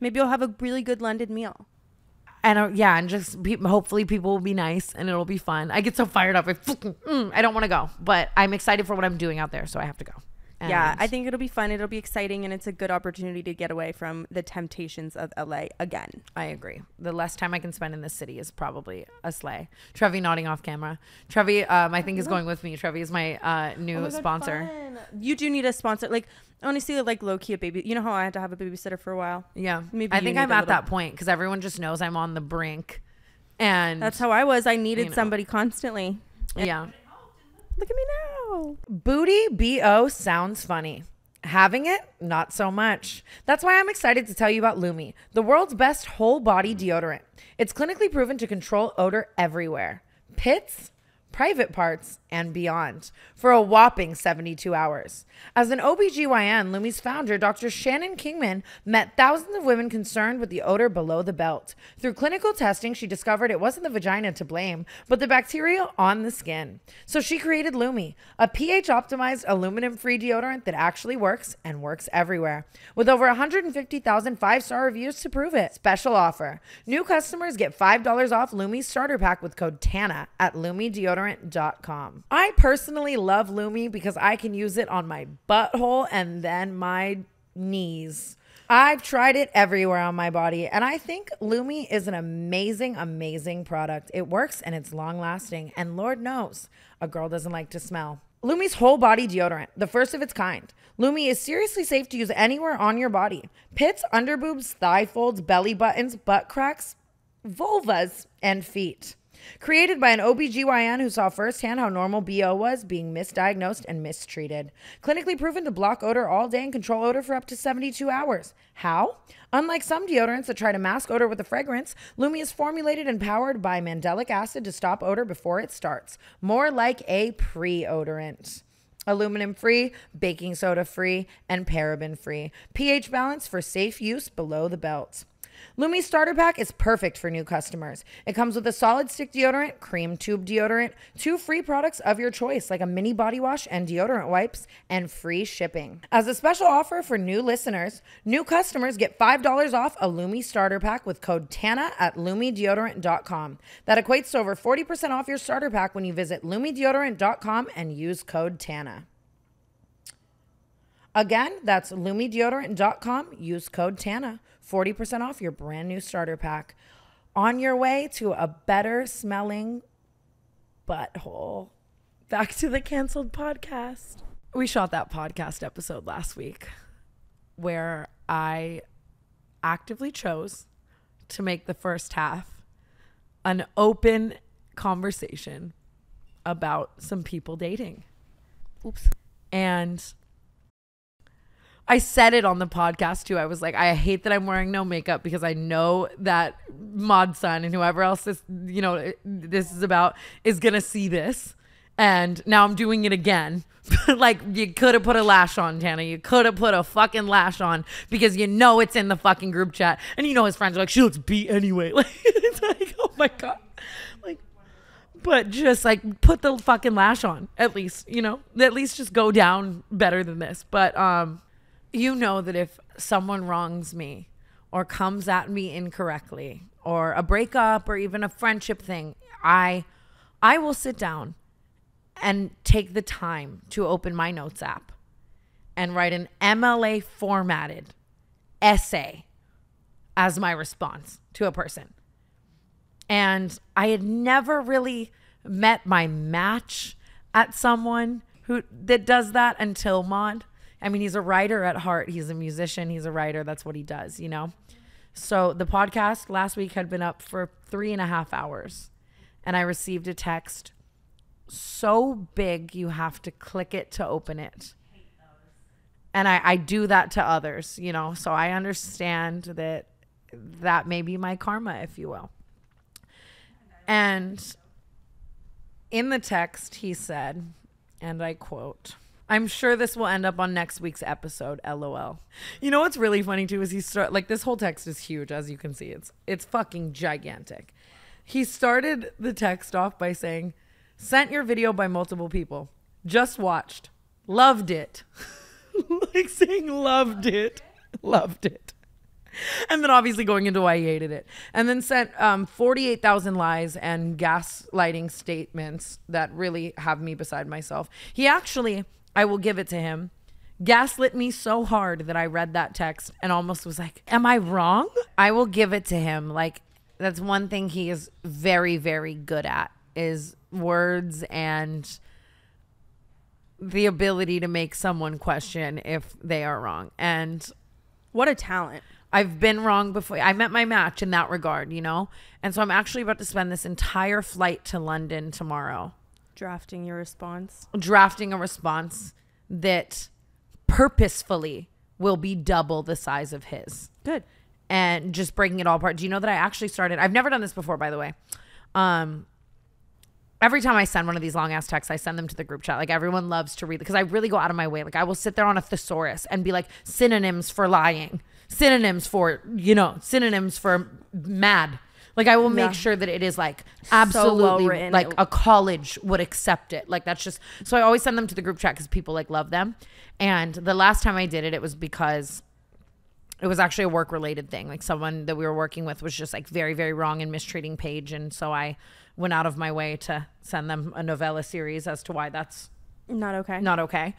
Maybe you'll have a really good London meal. And uh, yeah, and just pe- hopefully people will be nice and it'll be fun. I get so fired up. I, mm, I don't want to go, but I'm excited for what I'm doing out there, so I have to go. yeah, I think it'll be fun. It'll be exciting, and it's a good opportunity to get away from the temptations of LA again. I agree. The less time I can spend in this city is probably a sleigh. Trevi nodding off camera. Trevi, um, I think is going with me. Trevi is my uh, Oh new sponsor. You do need a sponsor. Like honestly, like low key a baby. You know how I had to have a babysitter for a while. Yeah, Maybe I think I'm at that point because everyone just knows I'm on the brink, and That's how I was. I needed You know. somebody constantly. yeah. Look at me now. Booty bo sounds funny. Having it, not so much. That's why I'm excited to tell you about Lume, the world's best whole body deodorant. It's clinically proven to control odor everywhere pits, private parts, and beyond for a whopping 72 hours. As an OBGYN, Lume's founder, Dr. Shannon Klingman, met thousands of women concerned with the odor below the belt. Through clinical testing, she discovered it wasn't the vagina to blame, but the bacteria on the skin. So she created Lume, a pH optimized aluminum free deodorant that actually works and works everywhere. With over 150,000 five star reviews to prove it. Special offer new customers get $5 off Lume's starter pack with code TANA at I personally love Lume because I can use it on my butthole and then my knees. I've tried it everywhere on my body, and I think Lume is an amazing, amazing product. It works and it's long lasting, and Lord knows a girl doesn't like to smell. Lume's whole body deodorant, the first of its kind. Lume is seriously safe to use anywhere on your body pits, underboobs, thigh folds, belly buttons, butt cracks, vulvas, and feet. Created by an OBGYN who saw firsthand how normal BO was being misdiagnosed and mistreated. Clinically proven to block odor all day and control odor for up to 72 hours. How? Unlike some deodorants that try to mask odor with a fragrance, Lume is formulated and powered by mandelic acid to stop odor before it starts. More like a pre-odorant aluminum free, baking soda free, and paraben free. pH balance for safe use below the belt. Lume's starter pack is perfect for new customers. It comes with a solid stick deodorant, cream tube deodorant, two free products of your choice, like a mini body wash and deodorant wipes, and free shipping. As a special offer for new listeners, new customers get $5 off a Lume starter pack with code TANA at lumedeodorant.com. That equates to over 40% off your starter pack when you visit lumedeodorant.com and use code TANA. Again, that's lumedeodorant.com. Use code TANA. 40% off your brand new starter pack. On your way to a better smelling butthole. Back to the canceled podcast. We shot that podcast episode last week where I actively chose to make the first half an open conversation about some people dating. Oops. And I said it on the podcast too. I was like, I hate that I'm wearing no makeup because I know that Mod Sun and whoever else this, you know, this is about is gonna see this. And now I'm doing it again. [LAUGHS] like you could have put a lash on, Tana. You could have put a fucking lash on because you know it's in the fucking group chat, and you know his friends are like, she looks beat anyway. [LAUGHS] Like it's like, oh my god, like but just like put the fucking lash on at least you know at least just go down better than this but um you know that if someone wrongs me or comes at me incorrectly or a breakup or even a friendship thing, I I will sit down and take the time to open my notes app and write an MLA formatted essay as my response to a person. And I had never really met my match at someone who that does that until Mod. I mean, he's a writer at heart. He's a musician. He's a writer. That's what he does, you know? So the podcast last week had been up for three and a half hours. And I received a text so big you have to click it to open it. And I, I do that to others, you know? So I understand that that may be my karma, if you will. And in the text, he said, and I quote, I'm sure this will end up on next week's episode, lol. You know what's really funny too is he start like this whole text is huge, as you can see. It's it's fucking gigantic. He started the text off by saying, Sent your video by multiple people. Just watched. Loved it. [LAUGHS] like saying loved it. Loved it and then obviously going into why he hated it. And then sent um, 48,000 lies and gaslighting statements that really have me beside myself. He actually, I will give it to him, gaslit me so hard that I read that text and almost was like, Am I wrong? I will give it to him. Like, that's one thing he is very, very good at is words and the ability to make someone question if they are wrong. And What a talent. I've been wrong before. I met my match in that regard, you know? And so I'm actually about to spend this entire flight to London tomorrow Drafting your response. drafting a response that purposefully will be double the size of his Good. and just breaking it all apart. Do you know that I actually started? I've never done this before, by the way. Um, every time I send one of these long ass texts, I send them to the group chat. Like everyone loves to read because I really go out of my way. Like I will sit there on a thesaurus and be like synonyms for lying, synonyms for you know, synonyms for mad. Like I will make Yeah. sure that it is like absolutely written. like a college would accept it. Like that's just so I always send them to the group chat because people like love them. And the last time I did it, it was because it was actually a work related thing. Like someone that we were working with was just like very, very wrong and mistreating Paige. And so I went out of my way to send them a novella series as to why that's Not okay. not okay.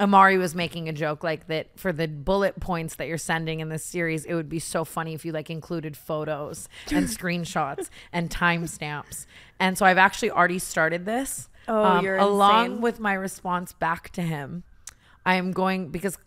Amari was making a joke like that for the bullet points that you're sending in this series, it would be so funny if you like included photos and [LAUGHS] screenshots and timestamps. And so I've actually already started this. Oh, um, you're along insane. with my response back to him. I am going because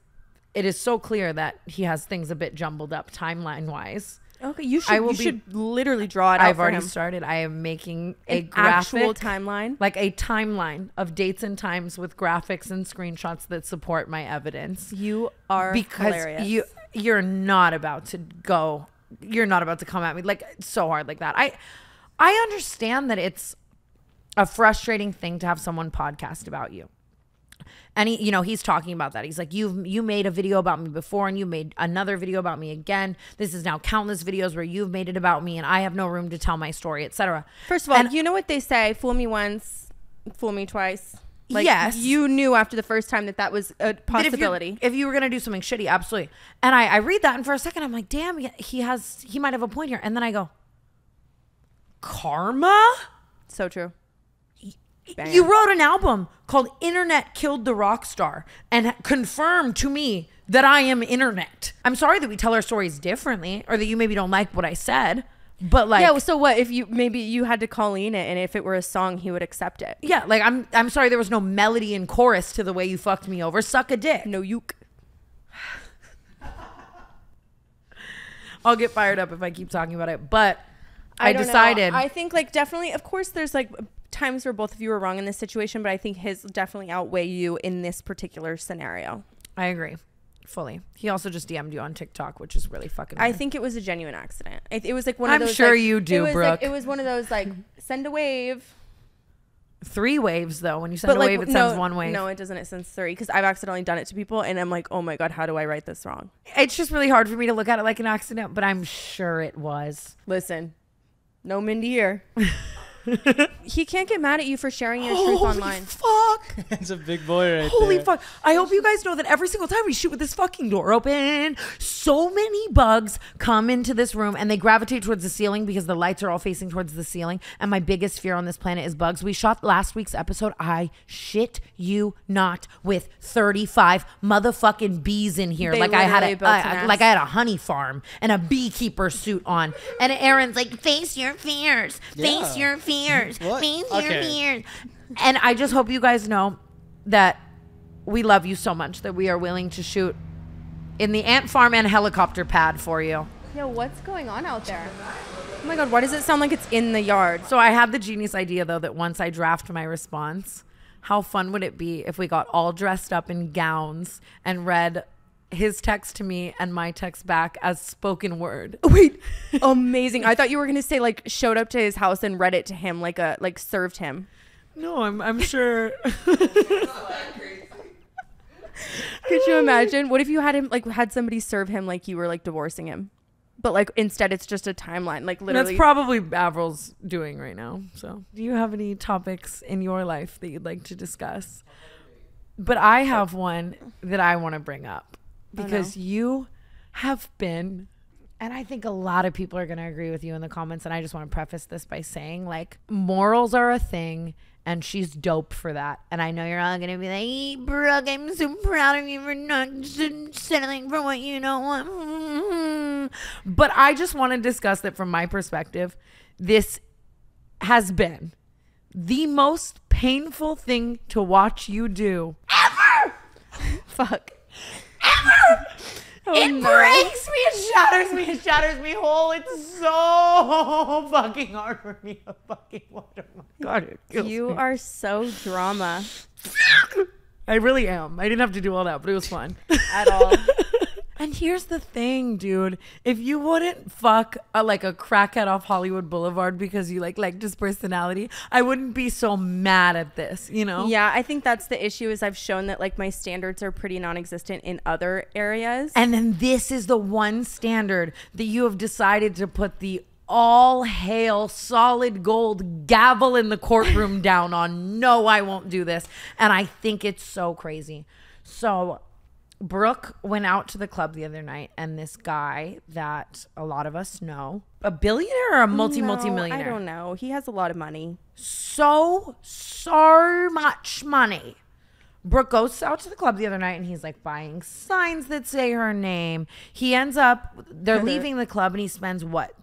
it is so clear that he has things a bit jumbled up timeline wise. Okay, you should. I will you be- should literally draw it I've already him. started. I am making a graphic actual timeline. like a timeline of dates and times with graphics and screenshots that support my evidence You are because hilarious. you you're not about to go you're not about to come at me like so hard like that i i understand that it's a frustrating thing to have someone podcast about you and he, you know, he's talking about that. He's like, "You've you made a video about me before, and you made another video about me again. This is now countless videos where you've made it about me, and I have no room to tell my story, etc." First of all, And- you know what they say: "Fool me once, fool me twice." Yes. you knew after the first time that that was a possibility. If you, if you were gonna do something shitty, absolutely. And I, I read that, and for a second, I'm like, damn, he has, he might have a point here. And then I go, karma. so true. Banger. You wrote an album called "Internet Killed the Rock Star" and confirmed to me that I am internet. I'm sorry that we tell our stories differently, or that you maybe don't like what I said, but like, yeah. So what if you maybe you had to Colleen it, and if it were a song, he would accept it. yeah, like I'm, I'm sorry there was no melody and chorus to the way you fucked me over. Suck a dick. No, you. I'll get fired up if I keep talking about it, but I, know. decided. I think like definitely. Of course, there's like times where both of you were wrong in this situation, but I think his definitely outweigh you in this particular scenario. I agree fully. He also just DM'd you on TikTok, which is really fucking. I weird. think it was a genuine accident. It, it was like one I'm of those. sure like- you do, it was Brooke. Like, it was one of those like send a wave. three waves though. When you send a wave, it no, sends one wave. No, it doesn't. It sends three because I've accidentally done it to people, and I'm like, oh my god, how do I write this wrong? It's just really hard for me to look at it like an accident, but I'm sure it was. Listen, no Mindy here. [LAUGHS] [LAUGHS] he can't get mad at you for sharing your truth Holy online. fuck. [LAUGHS] it's a big boy right Holy there. fuck. I hope you guys know that every single time we shoot with this fucking door open, so many bugs come into this room and they gravitate towards the ceiling because the lights are all facing towards the ceiling. And my biggest fear on this planet is bugs. We shot last week's episode. I shit you not with 35 motherfucking bees in here. They like I had literally a built an nest. like I had a honey farm and a beekeeper suit on. And Aaron's like, face your fears. Face your fears. What? Face your Okay. fears. And I just hope you guys know that we love you so much that we are willing to shoot in the ant farm and helicopter pad for you. Yo, what's going on out there? Oh my god, why does it sound like it's in the yard? So I had the genius idea though that once I draft my response, how fun would it be if we got all dressed up in gowns and read his text to me and my text back as spoken word. [LAUGHS] Wait, [LAUGHS] amazing! I thought you were gonna say like showed up to his house and read it to him, like a like served him. No, I'm I'm sure. [LAUGHS] Could you imagine? What if you had him like had somebody serve him like you were like divorcing him, but like instead it's just a timeline, like literally. That's probably Avril's doing right now. So, do you have any topics in your life that you'd like to discuss? But I have one that I want to bring up Oh, because you have been and I think a lot of people are going to agree with you in the comments and I just want to preface this by saying like morals are a thing and she's dope for that. And I know you're all going to be like, "Hey, Brooke, I'm so proud of you for not settling for what you don't want." [LAUGHS] But I just want to discuss that from my perspective. This has been the most painful thing to watch you do ever. [LAUGHS] fuck. [LAUGHS] Oh, it no. breaks me, it shatters me, it shatters me whole. It's so [LAUGHS] fucking hard for me to fucking watch. Oh my [LAUGHS] god, it kills You me. are so drama I really am. I didn't have to do all that, but it was fun. at all. And here's the thing, dude. If you wouldn't fuck a, like a crackhead off Hollywood Boulevard because you like liked his personality, I wouldn't be so mad at this. You know? Yeah, I think that's the issue. Is I've shown that like my standards are pretty non-existent in other areas. And then this is the one standard that you have decided to put the all hail solid gold gavel in the courtroom [LAUGHS] down on. No, I won't do this. And I think it's so crazy. So Brooke went out to the club the other night, and this guy that a lot of us know, a billionaire or a multi multi No, millionaire? I don't know. He has a lot of money. so so much money. Brooke goes out to the club the other night and he's like buying signs that say her name. He ends up they're [LAUGHS] leaving the club and he spends what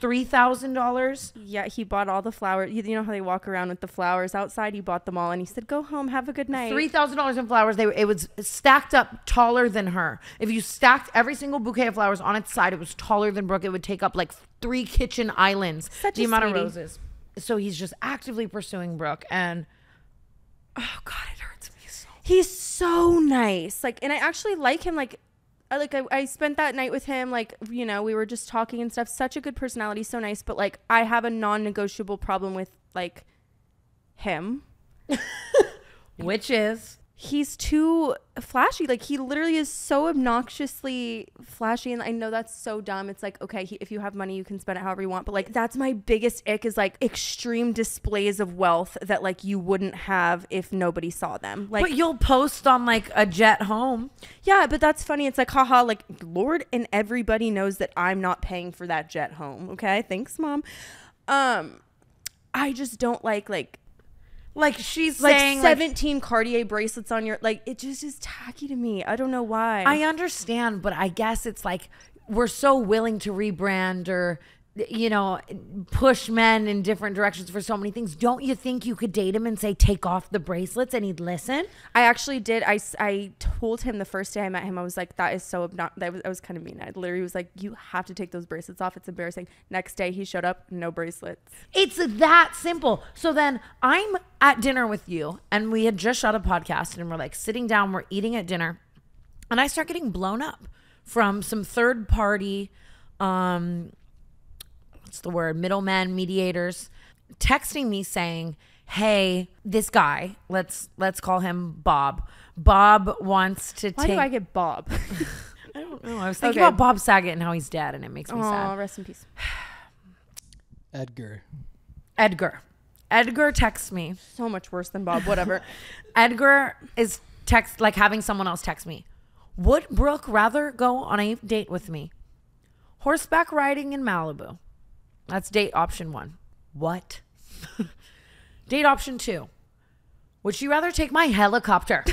three thousand dollars. Yeah, he bought all the flowers. You, you know how they walk around with the flowers outside? He bought them all and he said, "Go home, have a good night." Three thousand dollars in flowers. They were, it was stacked up taller than her. If you stacked every single bouquet of flowers on its side, it was taller than Brooke. It would take up like three kitchen islands. Such the a amount sweetie. of roses. So he's just actively pursuing Brooke, and oh god, it hurts me so. He's so nice. Like, and I actually like him. Like, I like I, I spent that night with him. Like, you know, we were just talking and stuff. Such a good personality, so nice. But like, I have a non-negotiable problem with like him. [LAUGHS] Which is He's too flashy. Like, he literally is so obnoxiously flashy. And I know that's so dumb. It's like, okay, he, if you have money, you can spend it however you want. But like, that's my biggest ick is like extreme displays of wealth that like you wouldn't have if nobody saw them. Like, but you'll post on like a jet home. Yeah, but that's funny. It's like, haha, like, Lord and everybody knows that I'm not paying for that jet home. Okay. Thanks, mom. Um, I just don't like, like, Like she's like saying, like, 17 Cartier bracelets on your, like, it just is tacky to me. I don't know why. I understand, but I guess it's like we're so willing to rebrand or you know push men in different directions for so many things. Don't you think you could date him and say take off the bracelets and he'd listen? I actually did. I, I told him the first day I met him, I was like, that is so obnoxious. That was, I was kind of mean. I literally was like, you have to take those bracelets off. It's embarrassing. Next day he showed up, no bracelets. It's that simple. So then I'm at dinner with you, and we had just shot a podcast, and we're like sitting down, we're eating at dinner, and I start getting blown up from some third party, um, what's the word, middlemen, mediators, texting me saying, "Hey, this guy, let's let's call him Bob. Bob wants to Why take." do I get Bob? [LAUGHS] I don't know. I was thinking Okay. about Bob Saget and how he's dead, and it makes me Oh, sad. rest in peace. Edgar. Edgar. Edgar texts me. So much worse than Bob. Whatever. [LAUGHS] Edgar is text like having someone else text me. Would Brooke rather go on a date with me? Horseback riding in Malibu. That's date option one. What? [LAUGHS] date option two. Would she rather take my helicopter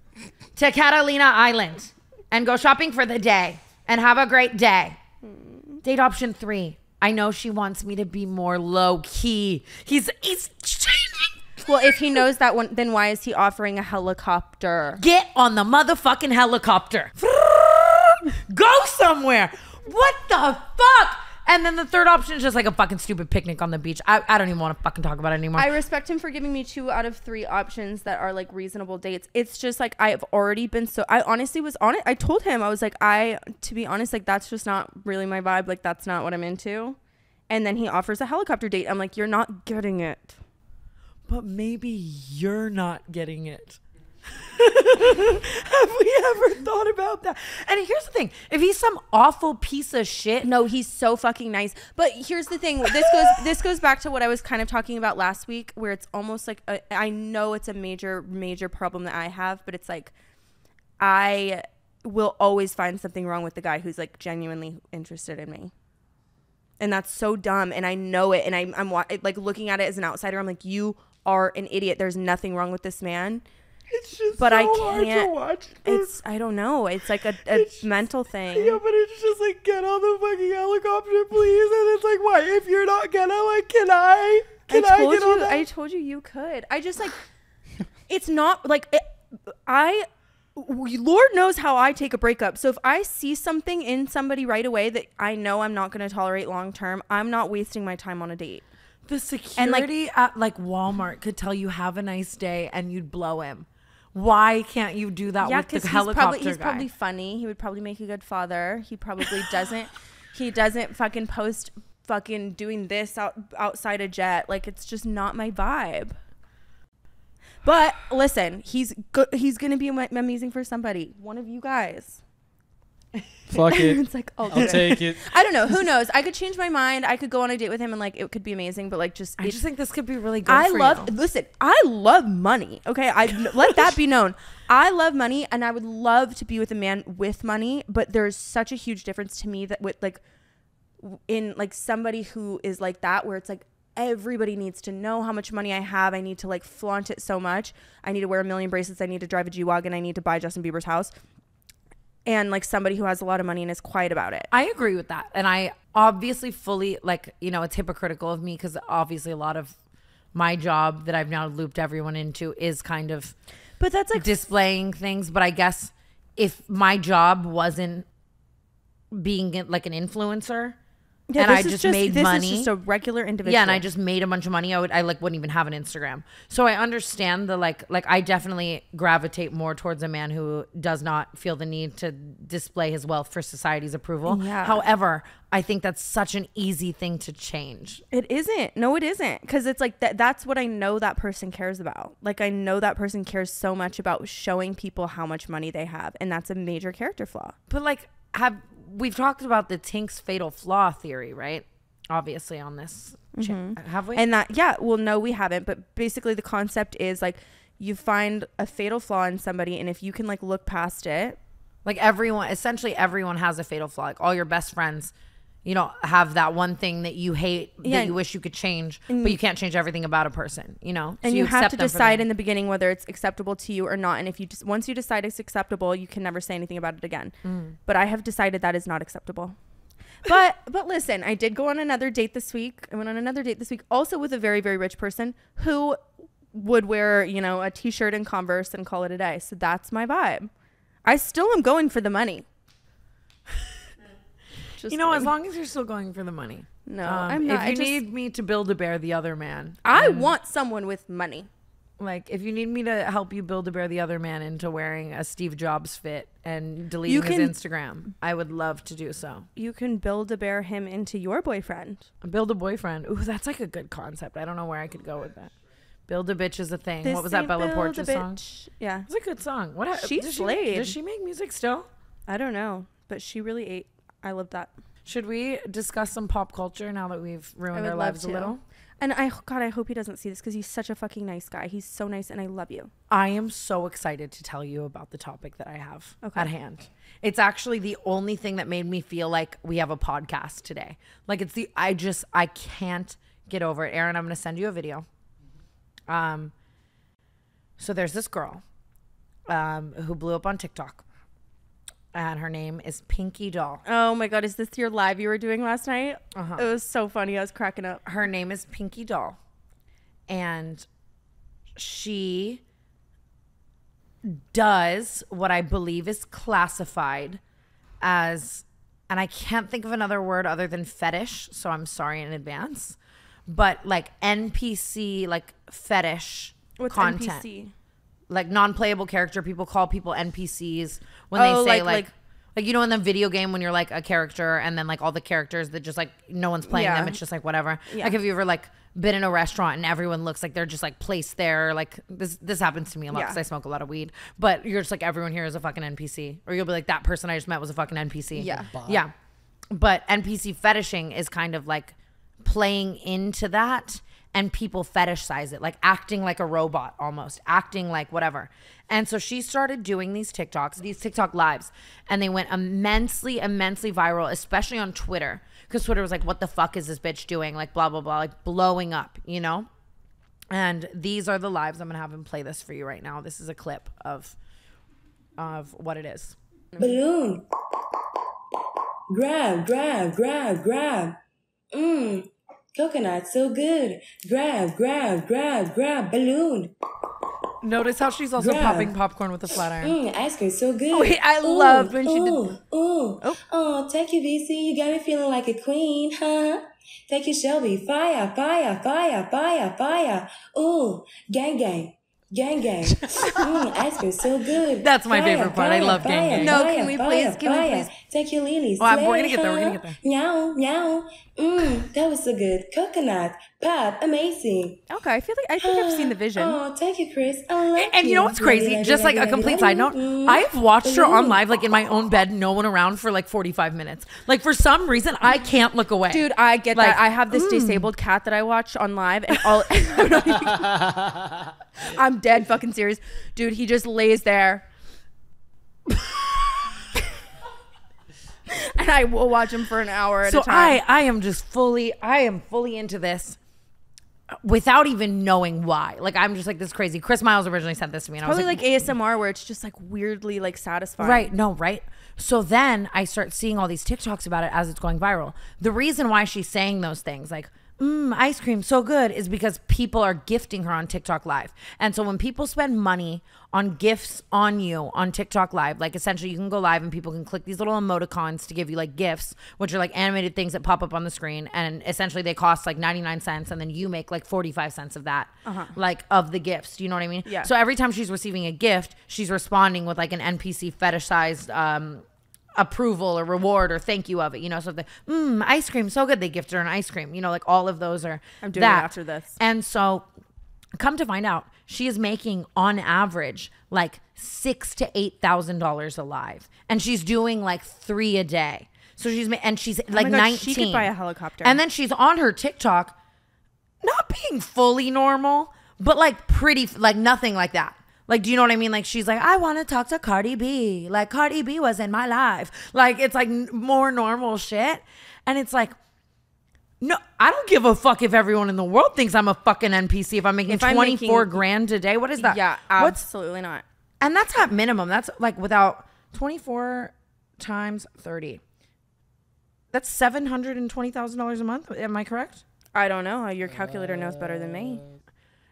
[LAUGHS] to Catalina Island and go shopping for the day and have a great day? Hmm. Date option three. I know she wants me to be more low key. He's he's changing. well, if he knows that one, then why is he offering a helicopter? Get on the motherfucking helicopter. [LAUGHS] Go somewhere. What the fuck? And then the third option is just like a fucking stupid picnic on the beach. I, I don't even want to fucking talk about it anymore. I respect him for giving me two out of three options that are like reasonable dates. It's just like I've already been so. I honestly was on it. I told him I was like, I to be honest, like that's just not really my vibe. Like that's not what I'm into. And then he offers a helicopter date. I'm like, you're not getting it. but maybe you're not getting it. Have we ever thought about that? And here's the thing if he's some awful piece of shit, No, he's so fucking nice. But here's the thing. This goes this goes back to what I was kind of talking about last week where it's almost like a, I know it's a major major problem that I have, but it's like I will always find something wrong with the guy who's like genuinely interested in me. And that's so dumb and I know it and I I'm like looking at it as an outsider I'm like you are an idiot. There's nothing wrong with this man. It's just But so I hard to can't- watch. It's I don't know. It's like a, a mental thing. Yeah, but it's just like get on the fucking helicopter, please. And it's like, why? If you're not gonna, like, can I? Can I, I told get on you. that? I told you you could. I just like. it's not like it, I. Lord knows how I take a breakup. So if I see something in somebody right away that I know I'm not going to tolerate long term, I'm not wasting my time on a date. the security at like Walmart could tell you have a nice day, and you'd blow him. Why can't you do that yeah, with the helicopter probably he's guy? probably funny. He would probably make a good father. He probably doesn't. he doesn't fucking post fucking doing this out outside a jet. Like it's just not my vibe. But listen, he's go- he's gonna be amazing for somebody. One of you guys. Fuck [LAUGHS] it. it's like oh, I'll good. take it. I don't know. Who knows? I could change my mind. I could go on a date with him and like it could be amazing. But like just I it- just think this could be really good. I for love you. listen, I love money. Okay. I let that be [LAUGHS] known. I love money and I would love to be with a man with money, but there's such a huge difference to me that with like in like somebody who is like that where it's like everybody needs to know how much money I have. I need to like flaunt it so much. I need to wear a million bracelets. I need to drive a G-Wagon. I need to buy Justin Bieber's house. And like somebody who has a lot of money and is quiet about it. I agree with that. And I obviously fully like, you know, it's hypocritical of me because obviously a lot of my job that I've now looped everyone into is kind of But that's like displaying things. But I guess if my job wasn't being like an influencer yeah, and I this is just, made this money. is just a regular individual. yeah, and I just made a bunch of money. I would, I like wouldn't even have an Instagram. So I understand the like, like I definitely gravitate more towards a man who does not feel the need to display his wealth for society's approval. Yeah. However, I think that's such an easy thing to change. It isn't. No, it isn't. Because it's like that. That's what I know that person cares about. Like I know that person cares so much about showing people how much money they have, and that's a major character flaw. But like, have we've talked about the Tink's fatal flaw theory, right? Obviously, on this, cha- mm-hmm. uh, have we? And that, yeah, well, no, we haven't. But basically, the concept is like you find a fatal flaw in somebody, and if you can like look past it, like everyone, essentially, everyone has a fatal flaw. Like all your best friends. You know, have that one thing that you hate Yeah. that you wish you could change, but you can't change everything about a person. You know, and So you, have to decide in the beginning whether it's acceptable to you or not. And if you just once you decide it's acceptable, you can never say anything about it again. Mm. But I have decided that is not acceptable. But but listen, I did go on another date this week. I went on another date this week, also with a very very rich person who would wear you know a t-shirt and Converse and call it a day. So that's my vibe. I still am going for the money. Just You know, as long as you're still going for the money. no, Um, I'm not. If I you just, need me to build a bear the other man, I want someone with money. like if you need me to help you build a bear the other man into wearing a Steve Jobs fit and deleting You his Instagram, I would love to do so. You can build a bear him into your boyfriend. Build a boyfriend. Ooh, that's like a good concept. I don't know where I could go with that. Build a bitch is a thing. This what was that Bella build song? Yeah. It's a good song. What? ha- She she does she make music still? I don't know, but she really ate. I love that. Should we discuss some pop culture now that we've ruined our lives a little? And I God, I hope he doesn't see this because he's such a fucking nice guy. He's so nice, and I love you. I am so excited to tell you about the topic that I have Okay. at hand. It's actually the only thing that made me feel like we have a podcast today. Like it's the I just I can't get over it. Aaron, I'm going to send you a video. Um so there's this girl um who blew up on TikTok. And her name is Pinky Doll. Oh my God, is this your live you were doing last night? Uh-huh. It was so funny. I was cracking up. her name is Pinky Doll, and she does what I believe is classified as, and I can't think of another word other than fetish, so I'm sorry in advance, but like NPC, like fetish What's content NPC? Like non-playable character people call people npcs when Oh, they say like- like, like- like you know in the video game when you're like a character and then like all the characters that just like no one's playing Yeah. them it's just like whatever Yeah. like have you ever like been in a restaurant and everyone looks like they're just like placed there like this this happens to me a lot Yeah. because i smoke a lot of weed but you're just like everyone here is a fucking npc or you'll be like that person i just met was a fucking npc Yeah. Bot. yeah but npc fetishing is kind of like playing into that and people fetishize it like acting like a robot almost acting like whatever and so she started doing these tiktoks these tiktok lives and they went immensely immensely viral especially on twitter because twitter was like what the fuck is this bitch doing like blah blah blah like blowing up you know and these are the lives i'm gonna have him play this for you right now this is a clip of of what it is Balloon. Grab, grab, grab, grab. Mmm. Coconut, so good. Grab, grab, grab, grab. Balloon. notice how she's also Yeah. popping popcorn with a flat iron Mmm, ice cream, so good. Oh, Wait, I loved when she did- ooh, Ooh, oh. oh, thank you, VC. You got me feeling like a queen, huh? Thank you, Shelby. Fire, fire, fire, fire, fire. Ooh, gang, gang. Gang, gang. Mmm, [LAUGHS] ice cream, so good. That's my Fire, favorite part. I love gang, fire, gang. No, can we fire, please- can we fire. please- Thank you, Lily. Oh, I'm- we're gonna get there, we're gonna get there. Meow, meow. Mmm, that was so good. Coconut, pop, amazing. Okay, I feel like I think I've seen the vision. [GASPS] Oh, thank you, Chris. I love And you know what's crazy? Love Just love like you, a complete love side you. note, Mm. I've watched her on live, like in my own bed, no one around for like 45 minutes. Like for some reason, I can't look away. Dude, I get Like, that. I have this disabled cat that I watch on live, and all [LAUGHS] I'm dead fucking serious, dude. He just lays there, [LAUGHS] [LAUGHS] and I will watch him for an hour at so a time. I, I am just fully, I am fully into this without even knowing why. Like I'm just like this crazy. Chris Miles originally sent this to me, and I was Probably like, like ASMR, where it's just like weirdly like satisfying. Right. No, right. So then I start seeing all these TikToks about it as it's going viral. The reason why she's saying those things, like, mm, ice cream, so good, is because people are gifting her on TikTok Live. And so when people spend money on gifts on you on TikTok Live, like essentially you can go live and people can click these little emoticons to give you like gifts, which are like animated things that pop up on the screen. And essentially they cost like 99 cents. And then you make like 45 cents of that, like of the gifts. Do you know what I mean? Yeah. So every time she's receiving a gift, she's responding with like an NPC fetishized um, approval or reward or thank you of it. You know, so the mm, ice cream so good they gift her an ice cream. You know, like all of those are. I'm doing it that. after this. And so, come to find out, she is making on average like six to eight thousand dollars a live, and she's doing like three a day. So she's and she's like Oh God, nineteen. she could buy a helicopter. And then she's on her TikTok, not being fully normal, but like pretty, like nothing like that. Like, do you know what I mean? Like, she's like, I want to talk to Cardi B. Like, Cardi B was in my life. Like, it's like more normal shit. And it's like, no, I don't give a fuck if everyone in the world thinks I'm a fucking NPC if I'm making If I'm 24 making- grand a day. What is that? Yeah, What's absolutely not. and that's at minimum. That's like without 24 times 30. That's $720,000 a month. Am I correct? I don't know. Your calculator knows better than me.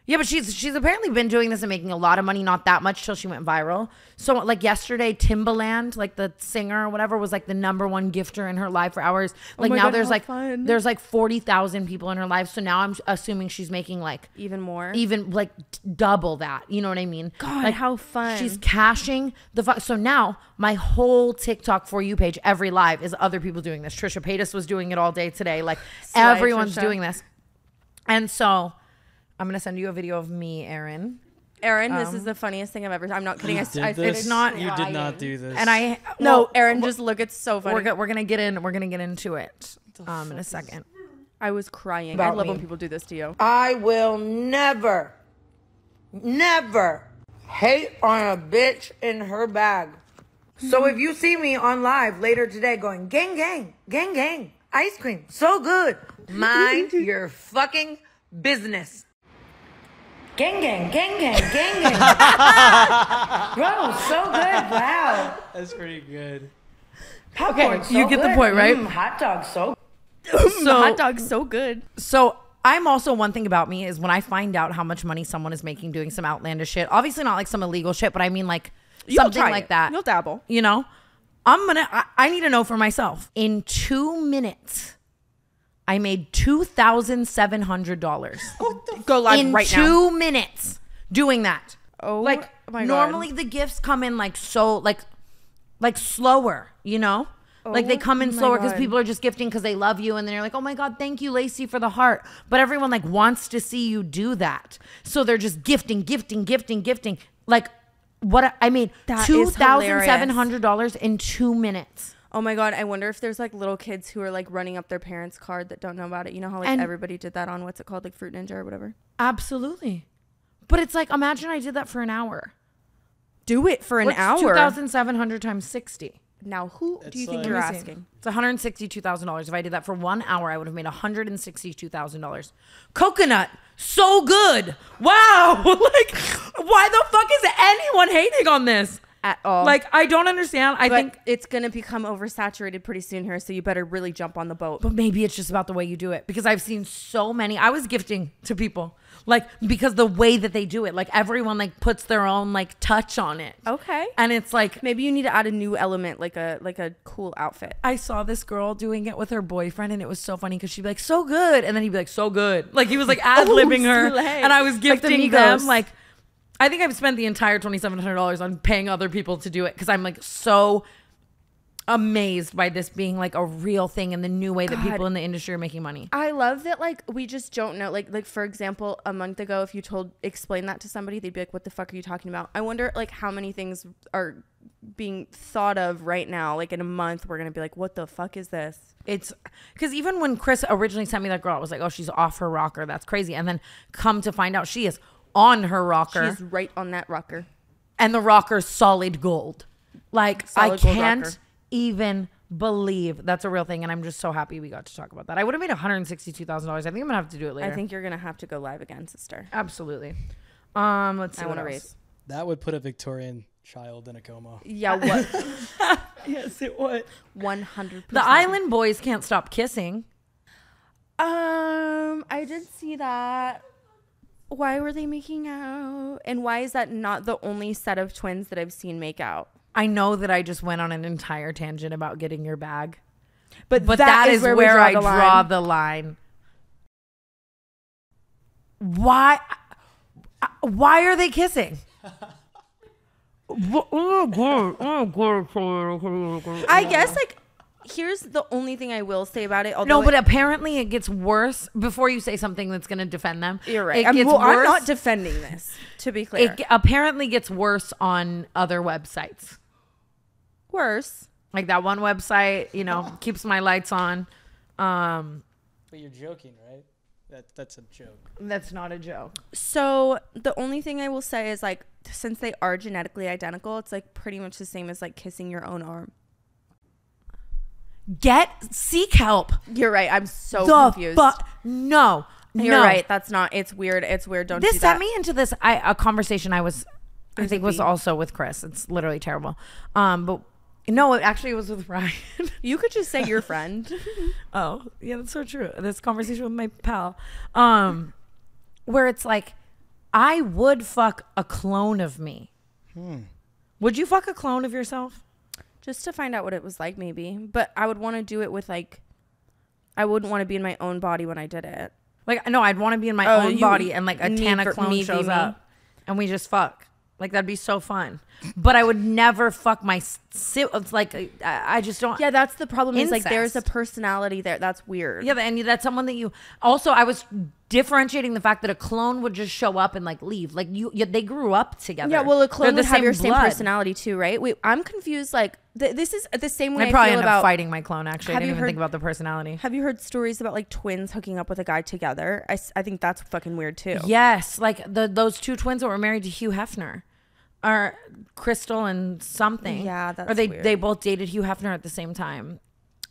Yeah, but she's she's apparently been doing this and making a lot of money, not that much till she went viral. So like yesterday, Timbaland, like the singer or whatever, was like the number one gifter in her live for hours. Oh like my now God, there's like fun. there's like forty thousand people in her live. So now I'm assuming she's making like Even more. even like double that. You know what I mean? God, like how fun. She's cashing the fu- so now my whole TikTok for you page every live is other people doing this. Trisha Paytas was doing it all day today. Like Slay, everyone's Trisha. doing this. And so I'm gonna send you a video of me, Erin. Aaron, this Um, is the funniest thing I've ever. I'm not kidding. I, Did I this? It's not- You did not do this. And I No, well, Aaron, just look. It's so funny. we're go- we're gonna get in. We're gonna get into it um in a second. I was crying. I About love me. when people do this to you. I will never, never hate on a bitch in her bag. So if you see me on live later today going, gang, gang, gang, gang, ice cream, so good, mind [LAUGHS] your fucking business. Gang, gang, gang, gang, gang, gang. [LAUGHS] Bro, so good. Wow. That's pretty good. Popcorn, Okay, you so get the point, right? Mm, hot dog, so So hot dog's so good. So I'm also one thing about me is when I find out how much money someone is making doing some outlandish shit. Obviously not like some illegal shit, but I mean like You'll something try like it. that. You'll dabble. You know, I'm gonna. I, I need to know for myself. In two minutes, I made two thousand seven hundred dollars. Go live in right two now. minutes doing that. Oh like my God. normally the gifts come in like so like like slower, you know? like they Oh come in oh slower because people are just gifting because they love you and then you're like, oh my God, thank you, Lacey, for the heart. But everyone like wants to see you do that. So they're just gifting, gifting, gifting, gifting. Like what I mean, That is two thousand seven hundred dollars in two minutes. Oh my god, I wonder if there's like little kids who are like running up their parents' card that don't know about it. You know how like And- everybody did that on what's it called, like Fruit Ninja or whatever. Absolutely. But it's like imagine I did that for an hour. Do it for an What's hour. Two thousand seven hundred times sixty. Now, who do you It's think like- you're Let me see. asking? It's one hundred sixty-two thousand dollars. If I did that for one hour, I would have made one hundred and sixty-two thousand dollars. Coconut, so good. Wow. [LAUGHS] like, why the fuck is anyone hating on this? At all. Like, I don't understand. I but think, it's gonna become oversaturated pretty soon here, so you better really jump on the boat. but maybe it's just about the way you do it because I've seen so many. I was gifting to people like because the way that they do it, like everyone like puts their own like touch on it. Okay. And it's like Maybe you need to add a new element, like a like a cool outfit. I saw this girl doing it with her boyfriend, and it was so funny because she'd be like, "So good," and then he'd be like, "So good." Like he was like [LAUGHS] ad libbing oh, her, and I was Like the gifting them. Like, I think I've spent the entire twenty seven hundred dollars on paying other people to do it because I'm like so amazed by this being like a real thing and the new way that God. people in the industry are making money. I love that like we just don't know like like for example a month ago if you told explain that to somebody they'd be like what the fuck are you talking about I wonder like how many things are being thought of right now like in a month we're gonna be like what the fuck is this It's because even when Chris originally sent me that girl, I was like, "Oh, she's off her rocker. That's crazy." And then come to find out, she is on her rocker. she's right on that rocker and the rocker's solid gold. Like I Solid gold can't rocker. even believe that's a real thing, and I'm just so happy we got to talk about that. I would have made 162 thousand dollars. I think I'm gonna have to do it later. I think you're gonna have to go live again sister absolutely. Um, let's see. I what want to else. raise That would put a Victorian child in a coma. yeah what [LAUGHS] [LAUGHS] Yes, it would. 100 The Island Boys can't stop kissing. um I did see that why were they making out and why is that not the only set of twins that I've seen make out I know that I just went on an entire tangent about getting your bag, but but that is, where, we draw I the draw the line. Why? Why are they kissing? [LAUGHS] I guess like here's the only thing I will say about it. Although No, but it- apparently it gets worse before you say something that's going to defend them. you're right. It I'm, gets well, I'm not defending this. To be clear, it apparently gets worse on other websites. worse. Like that one website, you know, keeps my lights on. Um, But you're joking, right? That that's a joke. that's not a joke. So the only thing I will say is like since they are genetically identical, it's like pretty much the same as like kissing your own arm. Get seek help. You're right. I'm so the confused. fuck no. You're no. right. That's not. It's weird. It's weird. Don't This do sent me into this I, a conversation I was I think was also with Chris. It's literally terrible. Um, but no, it actually was with [LAUGHS] Ryan. You could just say your friend. [LAUGHS] Oh, yeah, that's so true. This conversation with my pal, um, where it's like, I would fuck a clone of me. Hmm. Would you fuck a clone of yourself? Just to find out what it was like, maybe. But I would want to do it with like. I wouldn't want to be in my own body when I did it. Like, no, I'd want to be in my Oh, own body and like a Tana clone me shows me. up, and we just fuck. Like that'd be so fun. But I would never fuck my si- it's like I, I just don't. Yeah, that's the problem. Is like there's a personality there. That's weird. Yeah, and that's someone that you also. I was differentiating the fact that a clone would just show up and like leave. Like you, yeah, they grew up together. Yeah, well, a They're clone the would have your same personality too, right? Wait, I'm confused. Like th- this is the same way I I, probably feel end about. up fighting my clone. Actually, I didn't you even heard- think about the personality. Have you heard stories about like twins hooking up with a guy together? I, I think that's fucking weird too. Yes, like the those two twins that were married to Hugh Hefner, are Crystal and something. Yeah, that's or they weird. they both dated Hugh Hefner at the same time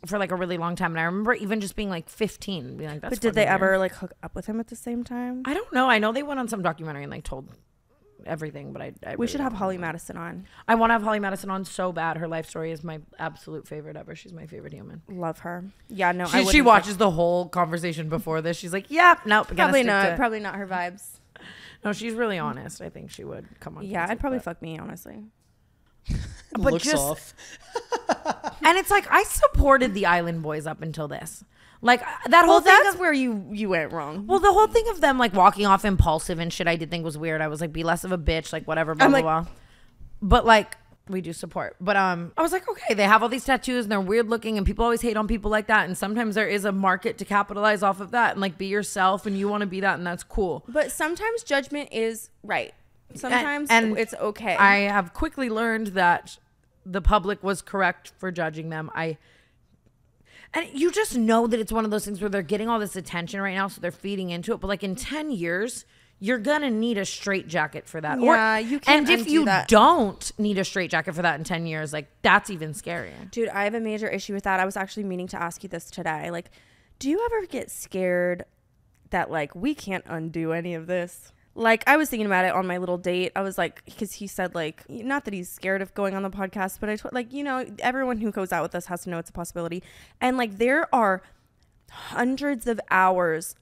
for like a really long time. And I remember even just being like 15, being like, "That's." But did they weird. ever like hook up with him at the same time? I don't know. I know they went on some documentary and like told everything, but I, I we really should have Holly know. Madison on. I want to have Holly Madison on so bad. Her life story is my absolute favorite ever. She's my favorite human. Love her. Yeah, no, I She, she wouldn't, like- watches the whole conversation before this. She's like, "Yep, nope." Probably not. to- Probably not her vibes. no, she's really honest. I think she would come on. Yeah, I'd probably fuck me honestly. [LAUGHS] but Looks just- off. [LAUGHS] And it's like I supported the Island Boys up until this. Like that whole Well, thing. that's Of, where you you went wrong. well, the whole thing of them like walking off impulsive and shit, I did think was weird. I was like, be less of a bitch, like whatever, blah I'm blah like- blah. But like, we do support. But um, I was like, okay, they have all these tattoos and they're weird looking, and people always hate on people like that. And sometimes there is a market to capitalize off of that, and like be yourself, and you want to be that, and that's cool. But sometimes judgment is right. Sometimes and it's okay. I have quickly learned that the public was correct for judging them. I and you just know that it's one of those things where they're getting all this attention right now, so they're feeding into it. But like in ten years, you're gonna need a straight jacket for that. Yeah, you can't And if you that. don't need a straight jacket for that in ten years, like that's even scarier. Dude, I have a major issue with that. I was actually meaning to ask you this today. Like, do you ever get scared that like we can't undo any of this? Like, I was thinking about it on my little date. I was like, because he said like, not that he's scared of going on the podcast, but I told like, you know, everyone who goes out with us has to know it's a possibility. And like, there are hundreds of hours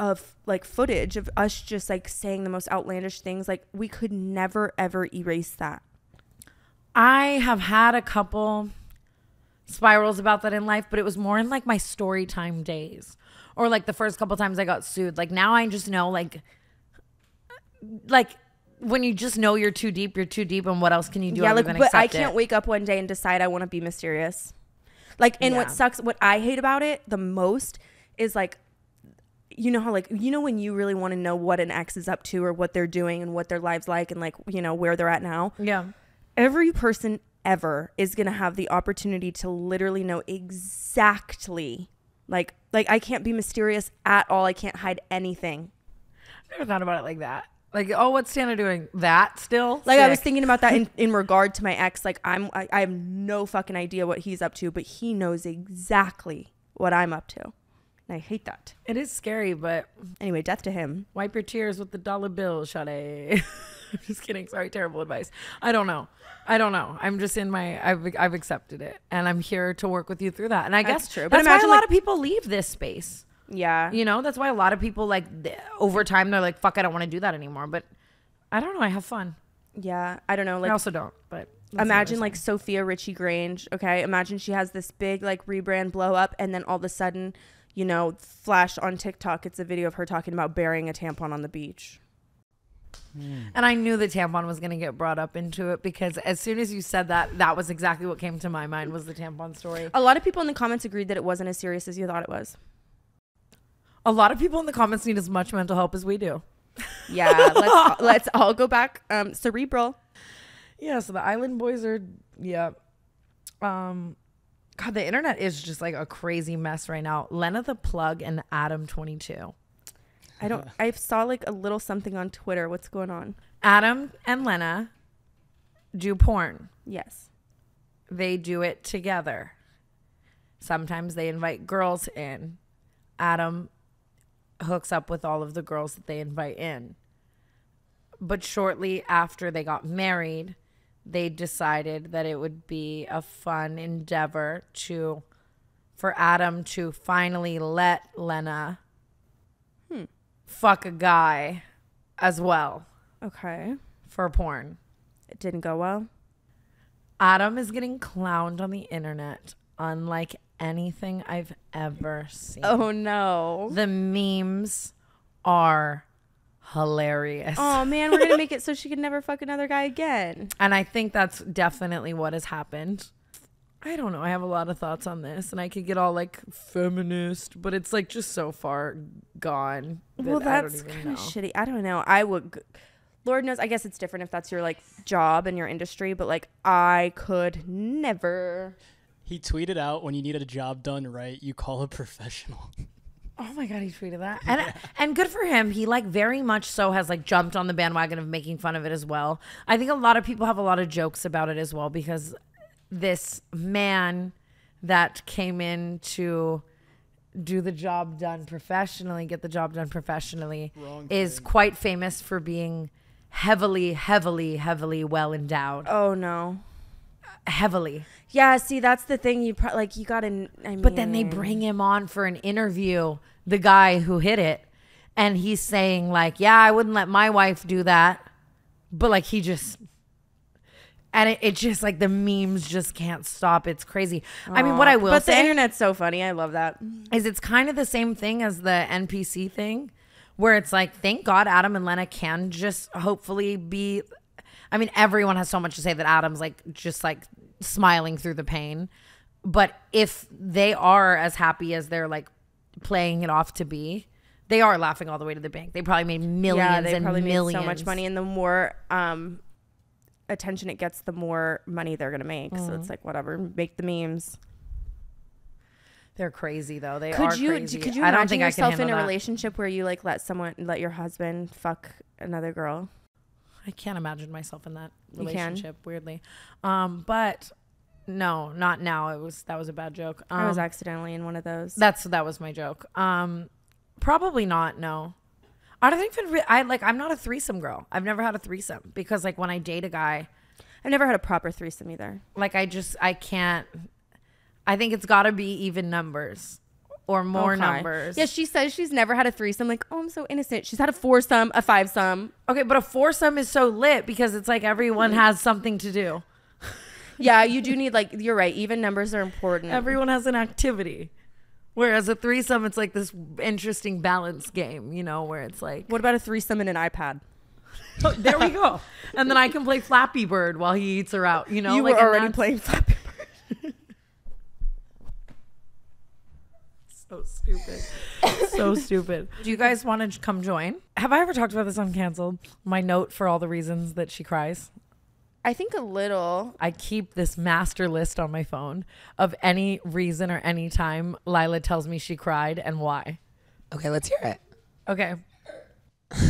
of like footage of us just like saying the most outlandish things. Like, we could never ever erase that. I have had a couple spirals about that in life, but it was more in like my story time days or like the first couple times I got sued. Like now I just know like like when you just know you're too deep, you're too deep, and what else can you do? yeah, like, but I can't it? wake up one day and decide I want to be mysterious. Like, and Yeah. what sucks, what I hate about it the most is like, you know how like you know when you really want to know what an ex is up to or what they're doing and what their lives like and like you know where they're at now. Yeah. Every person ever is gonna have the opportunity to literally know exactly, like like I can't be mysterious at all. I can't hide anything. I never thought about it like that. Like, oh, what's Tana doing? That still? Like I was thinking about that in, [LAUGHS] in regard to my ex. Like I'm, I, I have no fucking idea what he's up to, but he knows exactly what I'm up to, and I hate that. It is scary, but Anyway, death to him. wipe your tears with the dollar bill, Sade. [LAUGHS] I'm just kidding. Sorry, terrible advice. I don't know. I don't know. I'm just in my. I've I've accepted it, and I'm here to work with you through that. And I That's guess true, but That's why imagine, a lot of people leave this space. Yeah, You know, that's why a lot of people like th- over time they're like, "Fuck, I don't want to do that anymore." But I don't know. I have fun. yeah. I don't know. Like, I also don't. But imagine like Sofia Richie Grainge. Okay, imagine she has this big like rebrand blow up, and then all of a sudden, you know, flash on TikTok, it's a video of her talking about burying a tampon on the beach. Hmm. And I knew the tampon was going to get brought up into it because as soon as you said that, that was exactly what came to my mind was the tampon story. A lot of people in the comments agreed that it wasn't as serious as you thought it was. A lot of people in the comments need as much mental help as we do. Yeah, let's [LAUGHS] let's all go back. Um, cerebral. Yeah, so the Island Boys are yeah. Um God, the internet is just like a crazy mess right now. Lena the Plug and Adam 22. I don't. [LAUGHS] I saw like a little something on Twitter. What's going on? Adam and Lena do porn. Yes. They do it together. Sometimes they invite girls in. Adam hooks up with all of the girls that they invite in. But shortly after they got married, they decided that it would be a fun endeavor to for Adam to finally let Lena hmm. fuck a guy as well Okay. for porn. It didn't go well. Adam is getting clowned on the internet unlike anything I've ever seen. Oh no. The memes are hilarious. Oh man, we're gonna make it so she can never fuck another guy again. [LAUGHS] And I think that's definitely what has happened. I don't know. I have a lot of thoughts on this, and I could get all like feminist, but it's like just so far gone. that Well, that's kind of shitty. I don't know. I would. Lord knows. I guess it's different if that's your like job and your industry, but like I could never. He tweeted out when you need a job done right, you call a professional. Oh my god, he tweeted that, [LAUGHS] and and good for him. He like very much so has like jumped on the bandwagon of making fun of it as well. I think a lot of people have a lot of jokes about it as well because this man that came in to do the job done professionally, get the job done professionally, is quite famous for being heavily, heavily, heavily well endowed. Oh no. Heavily. Yeah. See, that's the thing. You pro- like you gotta. I mean, But then they bring him on for an interview, the guy who hit it, and he's saying like, "Yeah, I wouldn't let my wife do that," but like he just, and it, it just like the memes just can't stop. It's crazy. I mean, what I will But the say internet's so funny. I love that. is it's kind of the same thing as the NPC thing, where it's like, thank God Adam and Lena can just hopefully be. I mean, everyone has so much to say that Adam's like just like smiling through the pain. But if they are as happy as they're like playing it off to be, they are laughing all the way to the bank. They probably made millions yeah, they and probably millions. made so much money, and the more um attention it gets, the more money they're gonna make. So Mm. it's like whatever, make the memes. They're crazy though. They Could are you crazy. could you I don't think I can yourself in a that. relationship where you like let someone let your husband fuck another girl? I can't imagine myself in that relationship. Weirdly, um, but no, not now. It was that was a bad joke. Um, I was accidentally in one of those. that's that was my joke. Um, probably not. No, I don't think I like. I'm not a threesome girl. I've never had a threesome because like when I date a guy, I've never had a proper threesome either. like I just I can't. I think it's got to be even numbers or more Okay. numbers. Yeah, she says she's never had a threesome. Like, oh, I'm so innocent. She's had a foursome, a fivesome. Okay, but a foursome is so lit because it's like everyone mm. has something to do. Yeah, you do need like you're right. Even numbers are important. Everyone has an activity. Whereas a threesome, it's like this interesting balance game, you know, where it's like, what about a threesome and an iPad? [LAUGHS] oh, there we go. And then I can play Flappy Bird while he eats her out, you know? you like, were already playing Flappy Bird. [LAUGHS] So stupid. [LAUGHS] so stupid. Do you guys want to come join? Have I ever talked about this on Canceled? My note for all the reasons that she cries. I think a little. I keep this master list on my phone of any reason or any time Lila tells me she cried and why. Okay, let's hear it. Okay. [LAUGHS]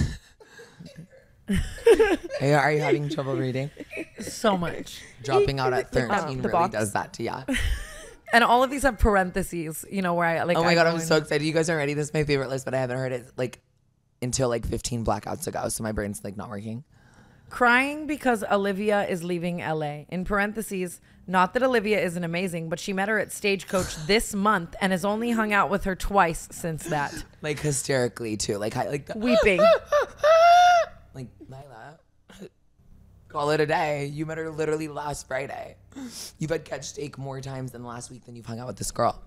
Hey, are you having trouble reading? So much. Dropping out at 13 really box. does that to ya. [LAUGHS] And all of these have parentheses, you know, where I like. Oh my I god, I'm so excited. You guys are ready. This is my favorite list, but I haven't heard it like until like 15 blackouts ago, so my brain's like not working. Crying because Olivia is leaving LA. In parentheses, not that Olivia isn't amazing, but she met her at Stagecoach [SIGHS] this month and has only hung out with her twice since that. Like hysterically too. Like I like the Weeping. [GASPS] like Lila. Call it a day. You met her literally last Friday. You've had catch steak more times than last week than you've hung out with this girl.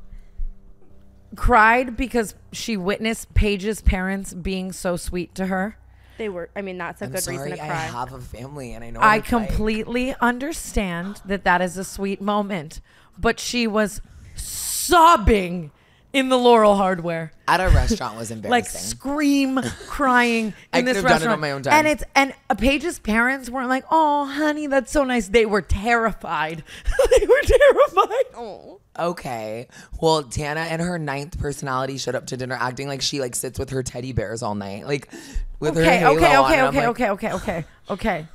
Cried because she witnessed Paige's parents being so sweet to her. They were. I mean, that's a I'm good sorry, reason to cry. I have a family and I know. I what it's like. completely understand that that is a sweet moment, but she was sobbing in the Laurel Hardware. at a restaurant was [LAUGHS] embarrassing. like scream [LAUGHS] crying I in this could have done it restaurant on my own time. and it's and Paige's parents weren't like oh honey that's so nice they were terrified [LAUGHS] they were terrified oh. Okay. Well, Tana and her ninth personality showed up to dinner acting like she like sits with her teddy bears all night, like with her okay halo okay on, okay and I'm okay like, okay okay okay okay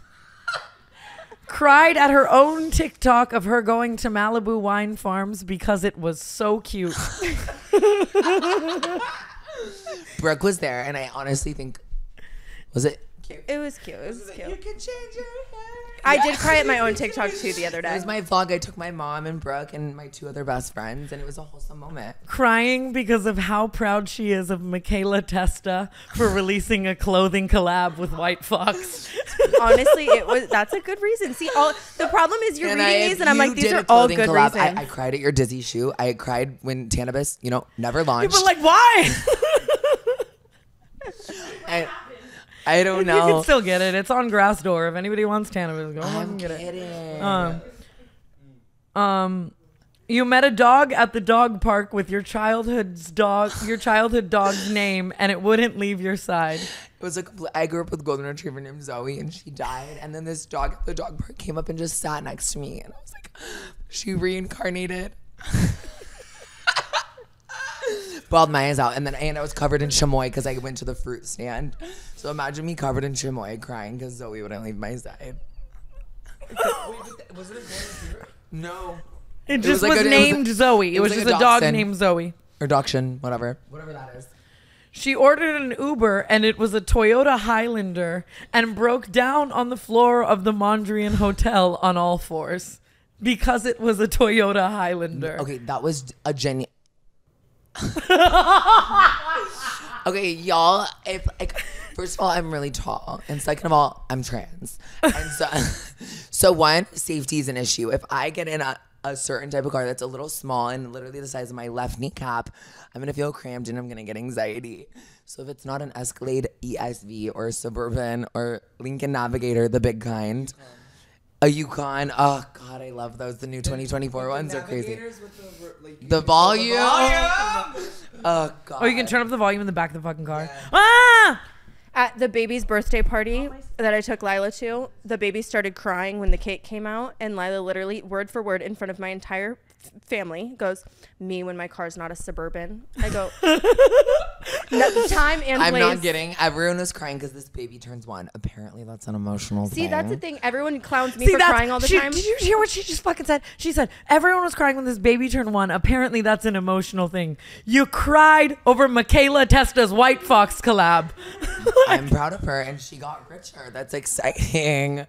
cried at her own TikTok of her going to Malibu wine farms because it was so cute [LAUGHS] Brooke was there, and I honestly think was it. cute? It was cute. It was cute. You can change your hair. I did cry at my own TikTok too the other day. [LAUGHS] It was my vlog. I took my mom and Brooke and my two other best friends, and it was a wholesome moment. crying because of how proud she is of Michaela Testa for releasing a clothing collab with White Fox [LAUGHS] Honestly, it was. That's a good reason. See, all the problem is you're And reading I- these, and I'm like, these are all clothing good collab. reasons. I, I cried at your Dizzy shoe. I cried when Tannabis, you know, never launched. People like why [LAUGHS] and I don't know. [LAUGHS] You can still get it. It's on Grassdoor. If anybody wants cannabis, go I'm and get it. kidding. Um, um, you met a dog at the dog park with your childhood's dog, your childhood dog's [LAUGHS] name, and it wouldn't leave your side. It was like I grew up with a golden retriever named Zoe, and she died. And then this dog at the dog park came up and just sat next to me, and I was like, [GASPS] she reincarnated. [LAUGHS] Bawled my eyes out, and then and I was covered in chamoy because I went to the fruit stand. So imagine me covered in chamoy, crying because Zoe wouldn't leave my side. was it a golden retriever? No. It was just was, like a- it was named a- Zoe. It, it was, was like just a a dog named Zoe. Or dachshund, whatever. Whatever that is. She ordered an Uber and it was a Toyota Highlander and broke down on the floor of the Mondrian Hotel on all fours because it was a Toyota Highlander. Okay, that was a genuine. [LAUGHS] okay, y'all. If like, first of all, I'm really tall, and second of all, I'm trans, and so, [LAUGHS] so one, safety is an issue. If I get in a, a certain type of car that's a little small and literally the size of my left kneecap, I'm gonna feel cramped and I'm gonna get anxiety. So if it's not an Escalade ESV or a Suburban or Lincoln Navigator, the big kind. A Yukon, oh god, I love those. The new 2024 ones are crazy. The volume. Oh god. Oh, you can turn up the volume in the back of the fucking car. Ah! At the baby's birthday party that I took Lila to, the baby started crying when the cake came out, and Lila literally, word for word, in front of my entire f- family, goes, "Me when my car's not a suburban." I go, [LAUGHS] no, "Time and I'm place." not getting. Everyone was crying because this baby turns one. Apparently, that's an emotional thing. See, thing. that's the thing. Everyone clowns me See, for crying all the she- time. Did you hear what she just fucking said? She said everyone was crying when this baby turned one. Apparently, that's an emotional thing. You cried over Michaela Testa's White Fox collab. [LAUGHS] I'm proud of her, and she got richer. That's exciting.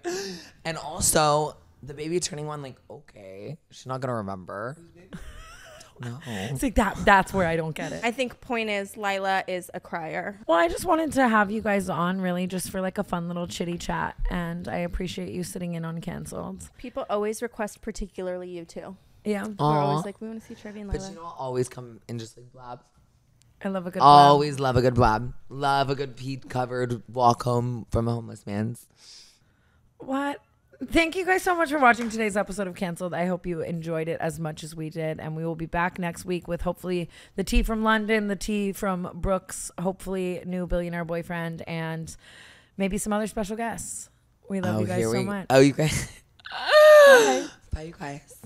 And also, the baby turning one, like, okay, she's not gonna remember. [LAUGHS] No. It's like that. That's where I don't get it. I think point is Lila is a crier. Well, I just wanted to have you guys on really just for like a fun little chitty chat, and I appreciate you sitting in on canceled. People always request, particularly you two. Yeah, We're always like, we want to see Trevi and But Lila. you know, I'll always come and just like blab. I love a good. blab. Always love a good blab. Love a good Pete covered walk home from a homeless man's. What? Thank you guys so much for watching today's episode of Cancelled. I hope you enjoyed it as much as we did. And we will be back next week with hopefully the tea from London, the tea from Brooks, hopefully new billionaire boyfriend, and maybe some other special guests. We love oh, you guys so we, much. Oh, you guys. [LAUGHS] Bye, you guys.